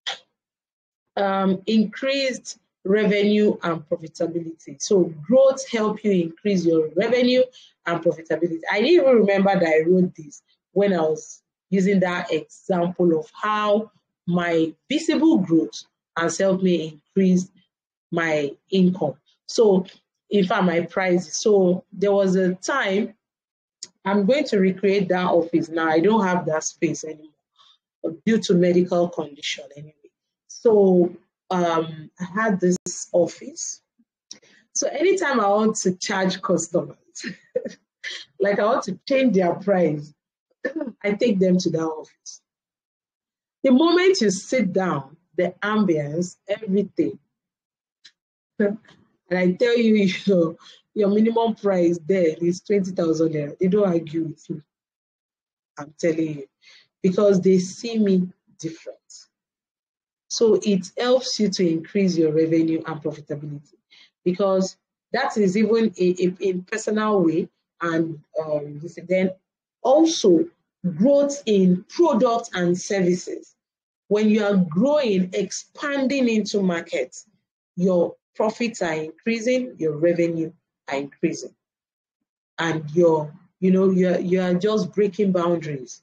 um, increased revenue and profitability. So growth help you increase your revenue and profitability. I didn't even remember that I wrote this when I was using that example of how my visible growth has helped me increase my income. So in fact, my price. So there was a time I'm going to recreate that office now. I don't have that space anymore due to medical condition anyway. So um, I had this office. So anytime I want to charge customers, [laughs] like I want to change their price, [clears throat] I take them to that office. The moment you sit down, the ambience, everything, and I tell you, [laughs] your, your minimum price there is 20,000 naira. They don't argue with you. I'm telling you. Because they see me different. So it helps you to increase your revenue and profitability because that is even a, a personal way and um, then also growth in products and services. When you are growing, expanding into markets, your profits are increasing, your revenue are increasing, and your you know you're you are just breaking boundaries.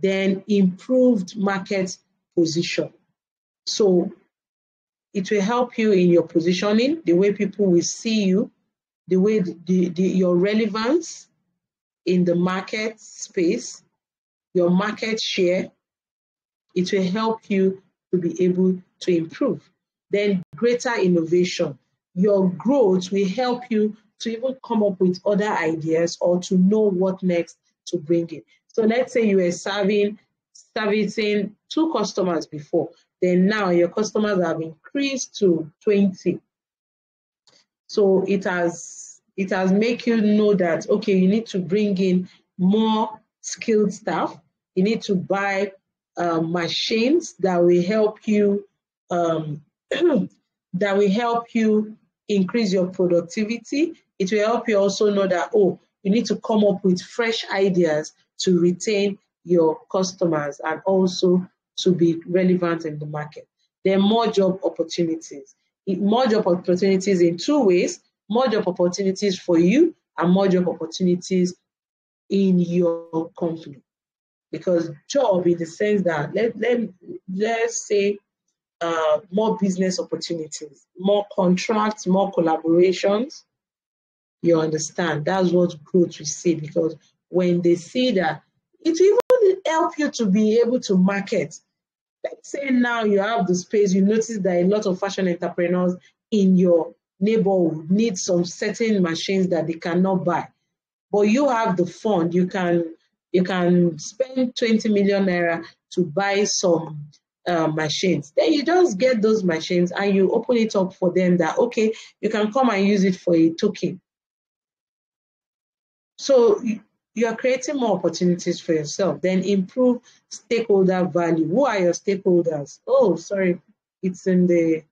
Then improved market position. So it will help you in your positioning, the way people will see you, the way the, the, your relevance in the market space, your market share. It will help you to be able to improve. Then greater innovation. Your growth will help you to even come up with other ideas or to know what next to bring in. So let's say you were serving servicing two customers before, then now your customers have increased to 20. So it has it has make you know that okay, you need to bring in more skilled staff. You need to buy uh, machines that will help you um, [clears throat] that will help you increase your productivity. It will help you also know that oh, you need to come up with fresh ideas to retain your customers and also to be relevant in the market. There are more job opportunities. More job opportunities in two ways, more job opportunities for you and more job opportunities in your company. Because job in the sense that let, let, let's say uh, more business opportunities, more contracts, more collaborations, you understand. That's what growth we see because when they see that it even help you to be able to market. Let's say now you have the space, you notice that a lot of fashion entrepreneurs in your neighborhood need some certain machines that they cannot buy. But you have the fund, you can you can spend 20 million naira to buy some uh, machines. Then you just get those machines and you open it up for them that, okay, you can come and use it for a token. So you are creating more opportunities for yourself. Then improve stakeholder value. Who are your stakeholders? Oh, sorry, it's in the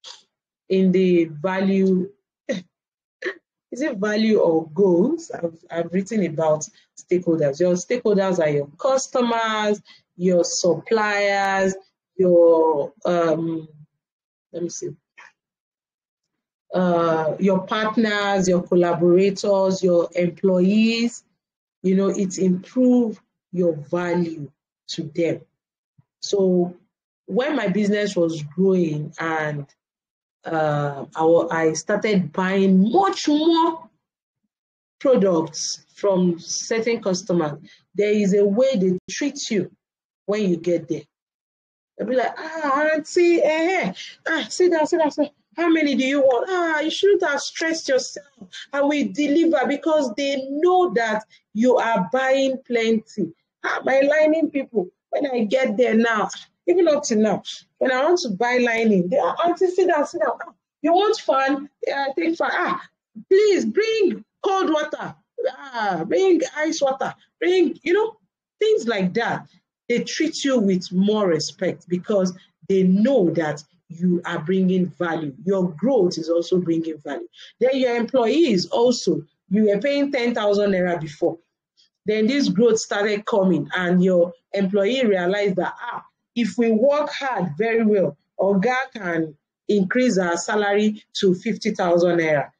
in the value. [laughs] Is it value or goals? I've, I've written about stakeholders. Your stakeholders are your customers, your suppliers, your um, let me see, uh, your partners, your collaborators, your employees, you know, it's improve your value to them. So when my business was growing and uh, I, I started buying much more products from certain customers, there is a way they treat you when you get there. They'll be like, ah, auntie, eh, eh, ah, sit down, sit down, sit down. How many do you want? Ah, you shouldn't have stressed yourself. I will deliver because they know that you are buying plenty. Ah, my lining people, when I get there now, even up to now, when I want to buy lining, they are auntie, sit down, sit down. Ah, you want fun? Yeah, take fun. Ah, please bring cold water. Ah, bring ice water. Bring, you know, things like that. They treat you with more respect because they know that you are bringing value. Your growth is also bringing value. Then your employees also, you were paying 10,000 naira before. Then this growth started coming and your employee realized that, ah, if we work hard very well, Oga can increase our salary to 50,000 naira.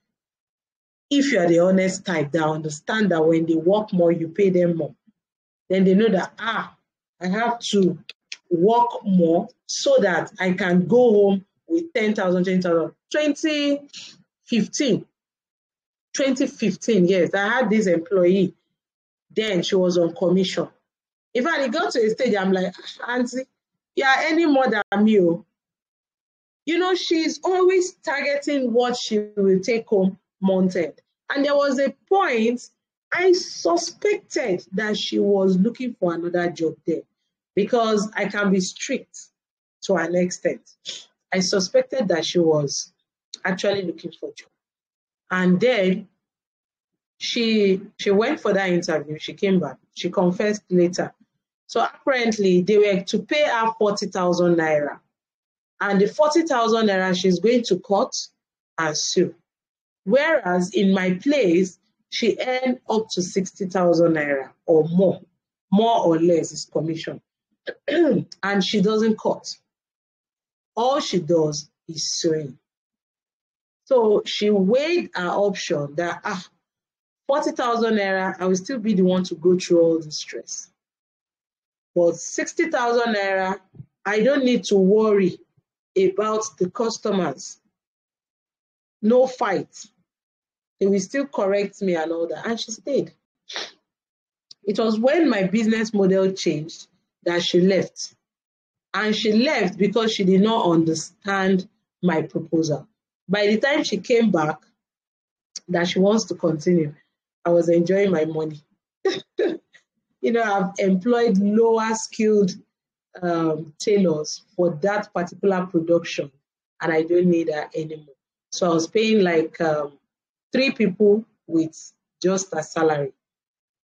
If you are the honest type they understand that when they work more, you pay them more, then they know that, ah, I have to work more so that I can go home with 10,000, 20,000. 2015, 2015, yes, I had this employee. Then she was on commission. If I got to a stage, I'm like, Auntie, yeah, any more than me. Oh. You know, she's always targeting what she will take home monted. And there was a point I suspected that she was looking for another job there because I can be strict to an extent. I suspected that she was actually looking for a job. And then she she went for that interview. She came back. She confessed later. So apparently they were to pay her 40,000 naira. And the 40,000 naira she's going to court and sue. Whereas in my place, she earned up to 60,000 naira or more. More or less is commission. [clears throat] and she doesn't cut. All she does is sewing. So she weighed her option that ah, 40,000 naira, I will still be the one to go through all the stress. But 60,000 naira, I don't need to worry about the customers. No fight. They will still correct me and all that. And she stayed. It was when my business model changed that she left. And she left because she did not understand my proposal. By the time she came back, that she wants to continue, I was enjoying my money. [laughs] you know, I've employed lower skilled um, tailors for that particular production, and I don't need her anymore. So I was paying like um, three people with just a salary.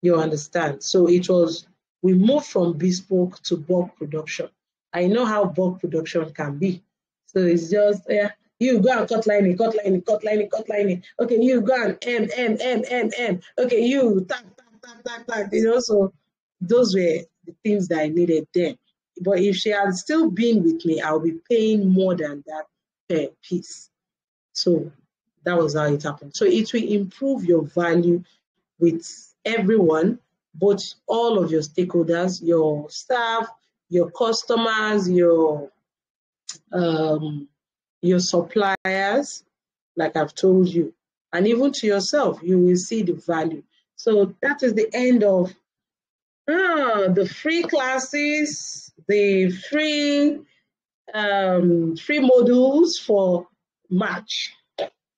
You understand? So it was, we moved from bespoke to bulk production. I know how bulk production can be. So it's just, yeah, you go and cut lining, cut lining, cut lining, cut lining. Okay, you go and M, M, M, M, M. Okay, you tap, tap, tap, tap, tap. You know, so those were the things that I needed then. But if she had still been with me, I'll be paying more than that per piece. So that was how it happened. So it will improve your value with everyone, both all of your stakeholders, your staff, your customers, your um, your suppliers, like I've told you, and even to yourself, you will see the value. So that is the end of uh, the free classes, the free um, free modules for March.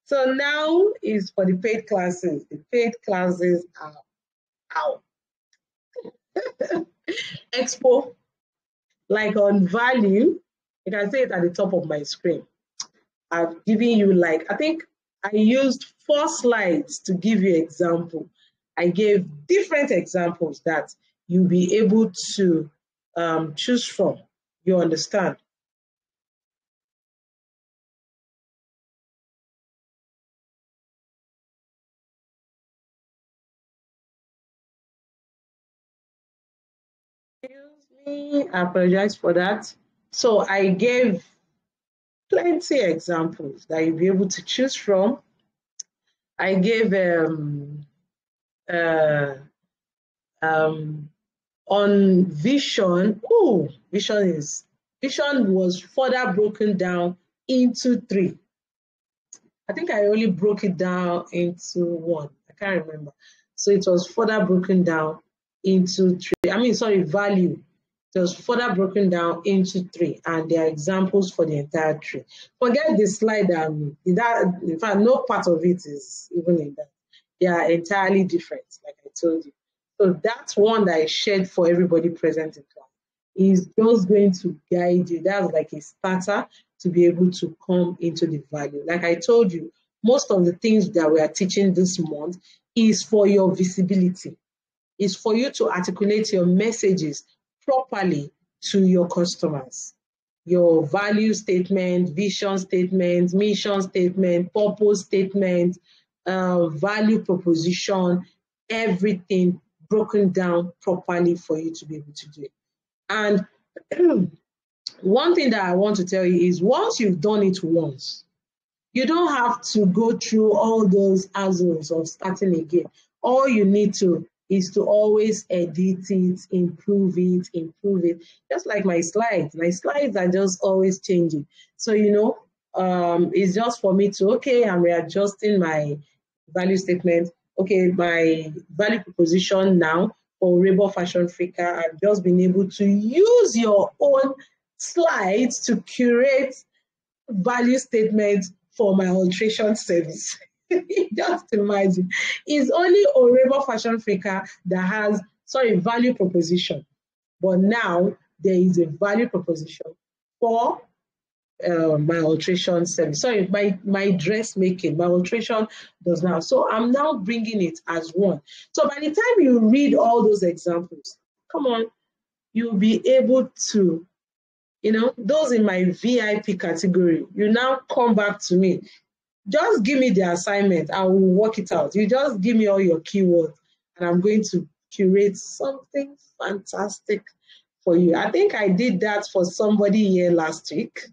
So now is for the paid classes. The paid classes are out. [laughs] Expo, like on value, you can see it at the top of my screen. I've given you like, I think I used four slides to give you example. I gave different examples that you'll be able to um, choose from. You understand? I apologize for that. So I gave plenty examples that you'll be able to choose from. I gave um, uh, um, on vision. Oh, vision is vision was further broken down into three. I think I only broke it down into one. I can't remember. So it was further broken down into three. I mean, sorry, value was further broken down into three, and there are examples for the entire tree. Forget the slide. Um, that in fact, no part of it is even in that. They are entirely different, like I told you. So that one that I shared for everybody present in class is just going to guide you. That's like a starter to be able to come into the value. Like I told you, most of the things that we are teaching this month is for your visibility. Is for you to articulate your messages properly to your customers. Your value statement, vision statement, mission statement, purpose statement, uh, value proposition, everything broken down properly for you to be able to do it. And [clears throat] one thing that I want to tell you is once you've done it once, you don't have to go through all those hassles of starting again. All you need to is to always edit it, improve it, improve it. Just like my slides. My slides are just always changing. So, you know, um, it's just for me to, okay, I'm readjusting my value statement. Okay, my value proposition now for Rainbow Fashion Africa, I've just been able to use your own slides to curate value statements for my alteration service. [laughs] [laughs] Just imagine. It's only Orebo Fashion Africa that has, sorry, value proposition. But now there is a value proposition for uh, my alteration service. Sorry, my, my dressmaking, my alteration does now. So I'm now bringing it as one. So by the time you read all those examples, come on, you'll be able to, you know, those in my VIP category, you now come back to me just give me the assignment. I will work it out. You just give me all your keywords and I'm going to curate something fantastic for you. I think I did that for somebody here last week.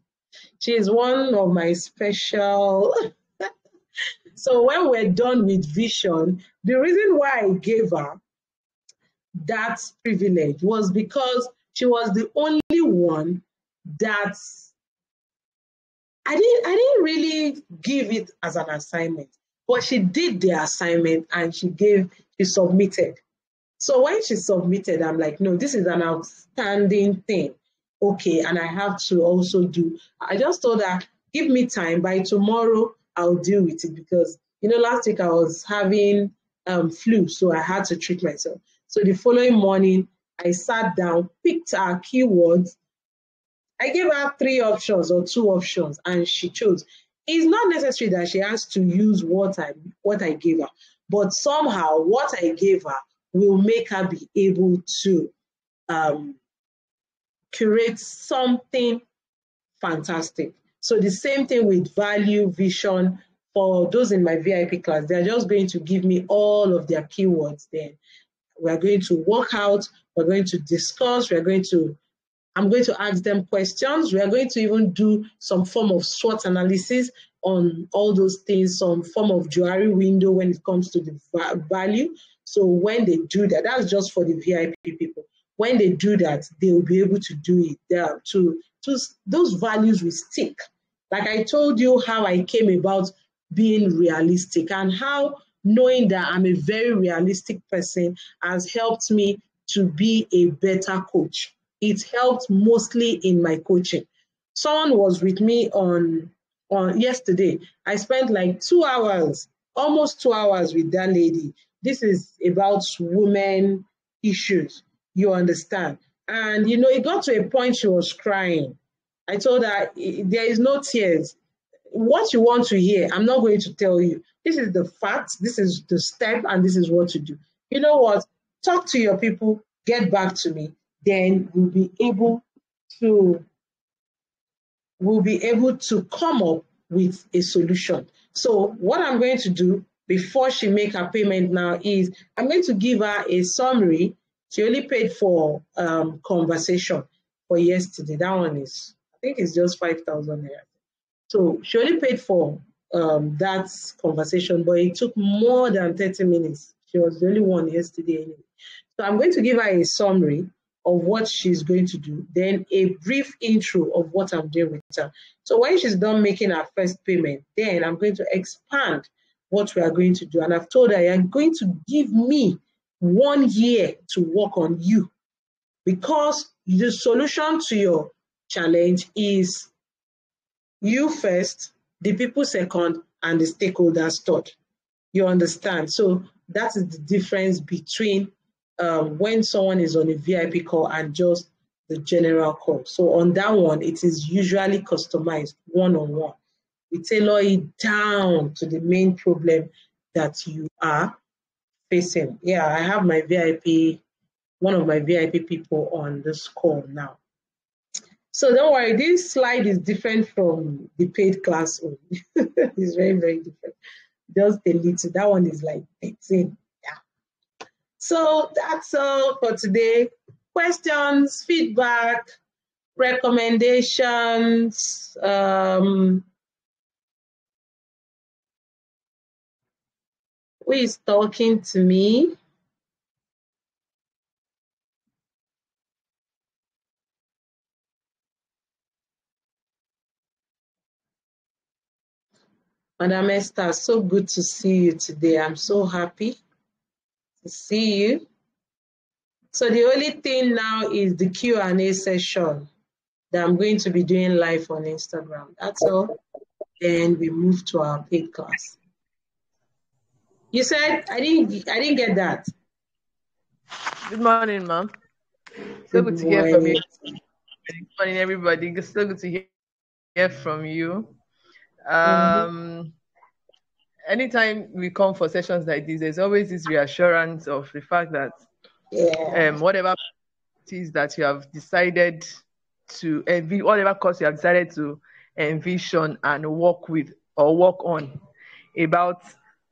She's one of my special. [laughs] so when we're done with vision, the reason why I gave her that privilege was because she was the only one that I didn't I didn't really give it as an assignment, but she did the assignment and she gave she submitted. So when she submitted, I'm like, no, this is an outstanding thing. okay, and I have to also do. I just told her, give me time. By tomorrow, I'll deal with it because you know last week I was having um, flu, so I had to treat myself. So the following morning, I sat down, picked our keywords. I gave her three options or two options, and she chose. It's not necessary that she has to use what I what I gave her, but somehow what I gave her will make her be able to um, curate something fantastic. So the same thing with value, vision. For those in my VIP class, they're just going to give me all of their keywords then. We're going to work out, we're going to discuss, we're going to, I'm going to ask them questions. We are going to even do some form of SWOT analysis on all those things, some form of Johari window when it comes to the value. So when they do that, that's just for the VIP people when they do that, they will be able to do it. There to, to those values will stick. Like I told you how I came about being realistic and how knowing that I'm a very realistic person has helped me to be a better coach. It helped mostly in my coaching. Someone was with me on on yesterday. I spent like two hours, almost two hours with that lady. This is about women issues. You understand? And you know, it got to a point she was crying. I told her, there is no tears. What you want to hear, I'm not going to tell you. This is the fact, this is the step, and this is what to do. You know what? Talk to your people, get back to me. Then we'll be able to we'll be able to come up with a solution. So what I'm going to do before she make her payment now is I'm going to give her a summary she only paid for um, conversation for yesterday. That one is, I think it's just 5,000 naira. So she only paid for um, that conversation, but it took more than 30 minutes. She was the only one yesterday anyway. So I'm going to give her a summary of what she's going to do, then a brief intro of what I'm doing with her. So when she's done making her first payment, then I'm going to expand what we are going to do. And I've told her, I'm going to give me one year to work on you because the solution to your challenge is you first, the people second, and the stakeholders third. You understand? So that is the difference between um, when someone is on a VIP call and just the general call. So on that one, it is usually customized one-on-one. We tailor it down to the main problem that you are facing. Yeah, I have my VIP, one of my VIP people on this call now. So don't worry, this slide is different from the paid classroom. [laughs] it's very, very different. Just a little, that one is like 18. So that's all for today. Questions, feedback, recommendations, um, Who is talking to me? Madam Esther, so good to see you today. I'm so happy see you. So the only thing now is the Q&A session that I'm going to be doing live on Instagram. That's all. Then we move to our paid class. You said I didn't. I didn't get that. Good morning, ma'am. So good, good to hear from you. Good morning, everybody. It's so good to hear, hear from you. Um, mm-hmm. Anytime we come for sessions like this, there's always this reassurance of the fact that yeah. um, whatever it is that you have decided to envision, whatever course you have decided to envision and work with or work on about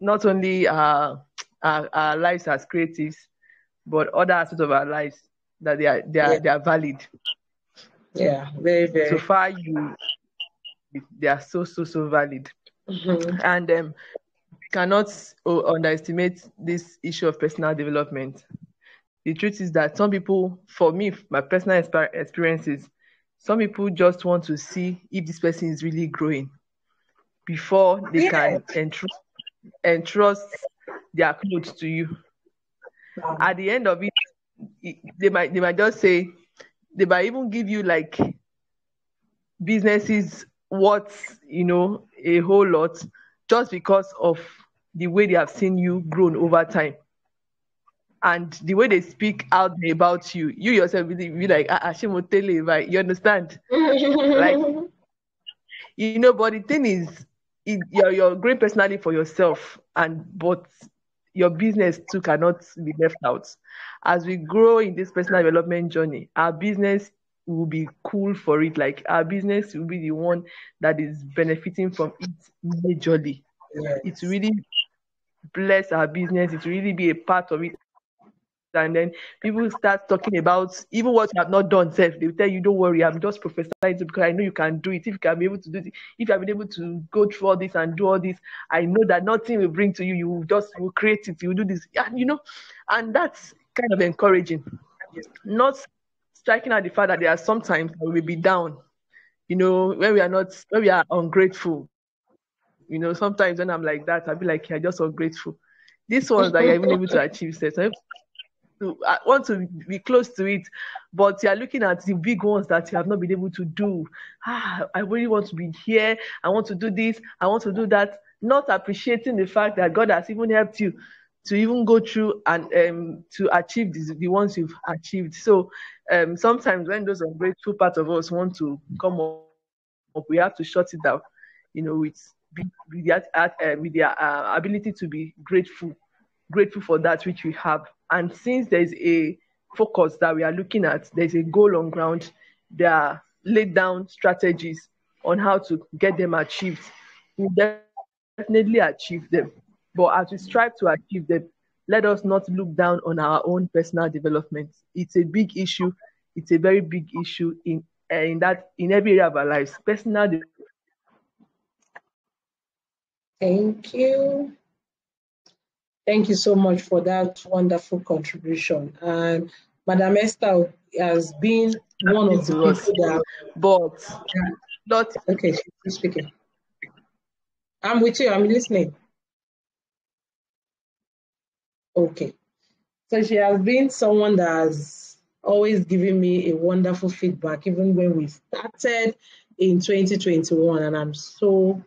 not only our, our, our lives as creatives, but other aspects of our lives that they are they are, yeah. they are valid. Yeah, very very. So far, you they are so so so valid, mm-hmm. and um, cannot underestimate this issue of personal development. The truth is that some people, for me, my personal experiences, some people just want to see if this person is really growing before they yeah. can entrust entrust their clothes to you. At the end of it, they might they might just say, they might even give you like businesses what you know a whole lot just because of the way they have seen you grown over time and the way they speak out about you you yourself be, be like ah, ah right you understand? Like you know but the thing is it, you're, you're great personality for yourself and but your business too cannot be left out. As we grow in this personal development journey our business will be cool for it. Like our business will be the one that is benefiting from it majorly. Yes. it's really bless our business it really be a part of it. And then people start talking about even what you have not done self they will tell you don't worry i'm just prophesying because i know you can do it. If you can be able to do it if you have been able to go through all this and do all this i know that nothing will bring to you. You will just will create it you will do this. And you know and that's kind of encouraging. Not striking at the fact that there are sometimes we will be down you know when we are not when we are ungrateful you know sometimes when i'm like that i'll be like you're just ungrateful these ones that you're even able to achieve to I want to be close to it, but you're looking at the big ones that you have not been able to do. Ah, I really want to be here. I want to do this. I want to do that. Not appreciating the fact that God has even helped you to even go through and um, to achieve this, the ones you've achieved. So um, sometimes when those ungrateful part of us want to come up, we have to shut it down. You know, with with their, uh, with their uh, ability to be grateful, grateful for that which we have and since there's a focus that we are looking at, there's a goal on ground, there are laid down strategies on how to get them achieved. We definitely achieve them. But as we strive to achieve them, let us not look down on our own personal development. It's a big issue. It's a very big issue in uh, in that in every area of our lives. Personal. Thank you. Thank you so much for that wonderful contribution. And Madam Esther has been one of the people that. But not okay. She's speaking. I'm with you. I'm listening. Okay. So she has been someone that has always given me a wonderful feedback, even when we started in 2021. And I'm so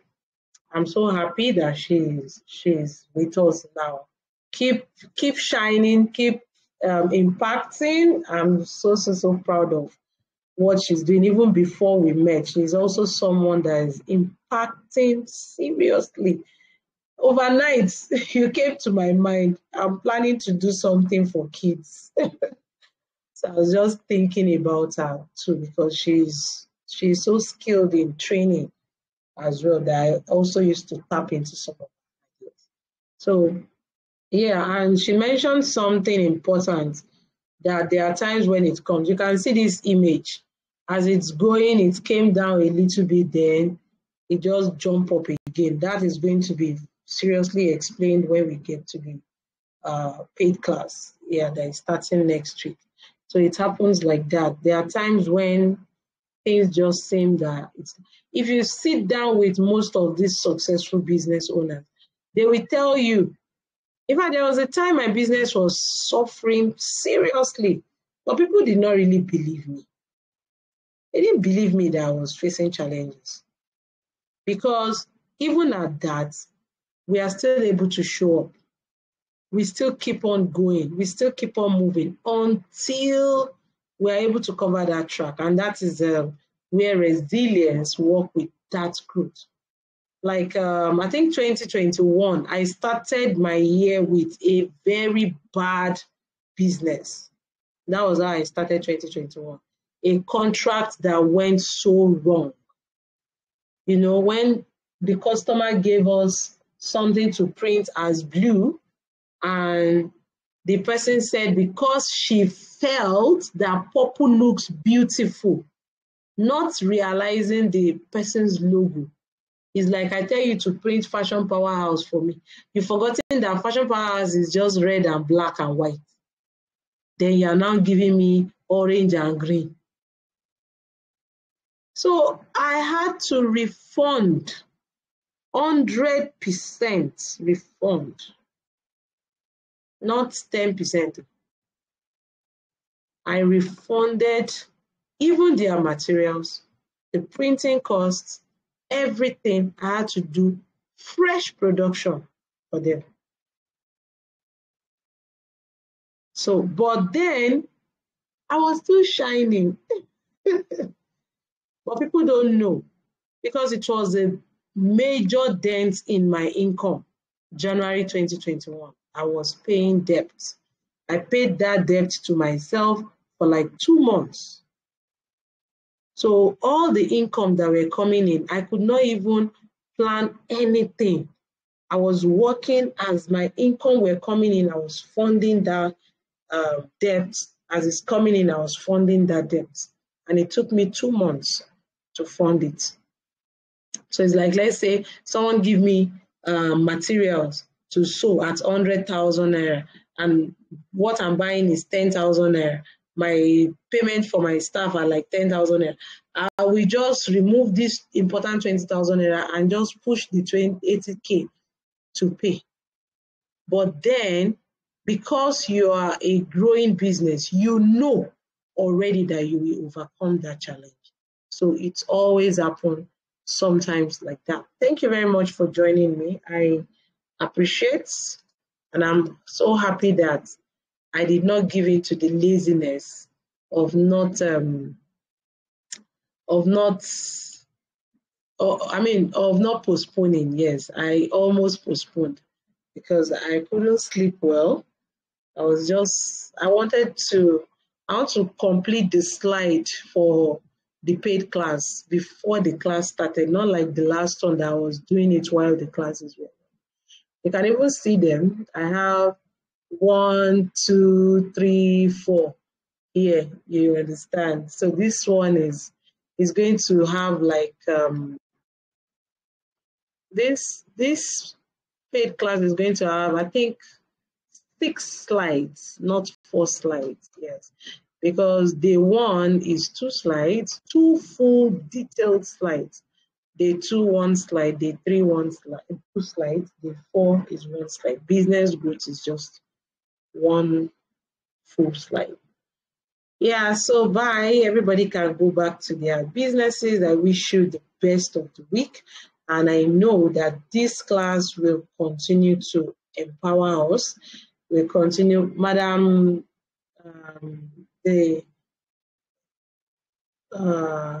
I'm so happy that she's she's with us now. Keep keep shining, keep um, impacting. I'm so so so proud of what she's doing. Even before we met, she's also someone that is impacting seriously. Overnight, [laughs] you came to my mind. I'm planning to do something for kids. [laughs] so I was just thinking about her too because she's she's so skilled in training as well that I also used to tap into some of ideas. So yeah, and she mentioned something important that there are times when it comes. You can see this image. As it's going, it came down a little bit, then it just jump up again. That is going to be seriously explained when we get to the uh, paid class. Yeah, that is starting next week. So it happens like that. There are times when things just seem that if you sit down with most of these successful business owners, they will tell you, in fact, there was a time my business was suffering seriously, but people did not really believe me. They didn't believe me that I was facing challenges. Because even at that, we are still able to show up. We still keep on going. We still keep on moving until we're able to cover that track. And that is uh, where resilience work with that growth. Like um, I think 2021, I started my year with a very bad business. That was how I started 2021. A contract that went so wrong. You know, when the customer gave us something to print as blue, and the person said because she felt that purple looks beautiful, not realizing the person's logo. It's like I tell you to print Fashion Powerhouse for me. You've forgotten that Fashion Powerhouse is just red and black and white. Then you are now giving me orange and green. So I had to refund 100% refund, not 10%. I refunded even their materials, the printing costs, everything I had to do fresh production for them. So, but then I was still shining. [laughs] but people don't know because it was a major dent in my income. January 2021, I was paying debt. I paid that debt to myself for like two months. So all the income that were coming in, I could not even plan anything. I was working as my income were coming in. I was funding that uh, debt as it's coming in. I was funding that debt, and it took me two months to fund it. So it's like let's say someone give me uh, materials to sew at hundred thousand naira, and what I'm buying is ten thousand naira my payment for my staff are like 10,000 naira. Uh, I will just remove this important 20,000 naira and just push the 20, 80k to pay. But then, because you are a growing business, you know already that you will overcome that challenge. So it's always happen sometimes like that. Thank you very much for joining me. I appreciate and I'm so happy that I did not give in to the laziness of not um, of not or, I mean of not postponing. Yes, I almost postponed because I couldn't sleep well. I was just I wanted to I want to complete the slide for the paid class before the class started, not like the last one that I was doing it while the classes were. You can even see them. I have one, two, three, four. Here, you understand. So this one is is going to have like um, this this paid class is going to have I think six slides, not four slides. Yes, because day one is two slides, two full detailed slides. Day two, one slide. Day three, one slide, two slides. Day four is one slide. Business growth is just one full slide. Yeah, so bye. Everybody can go back to their businesses. I wish you the best of the week. And I know that this class will continue to empower us. We'll continue, Madam, um, the uh,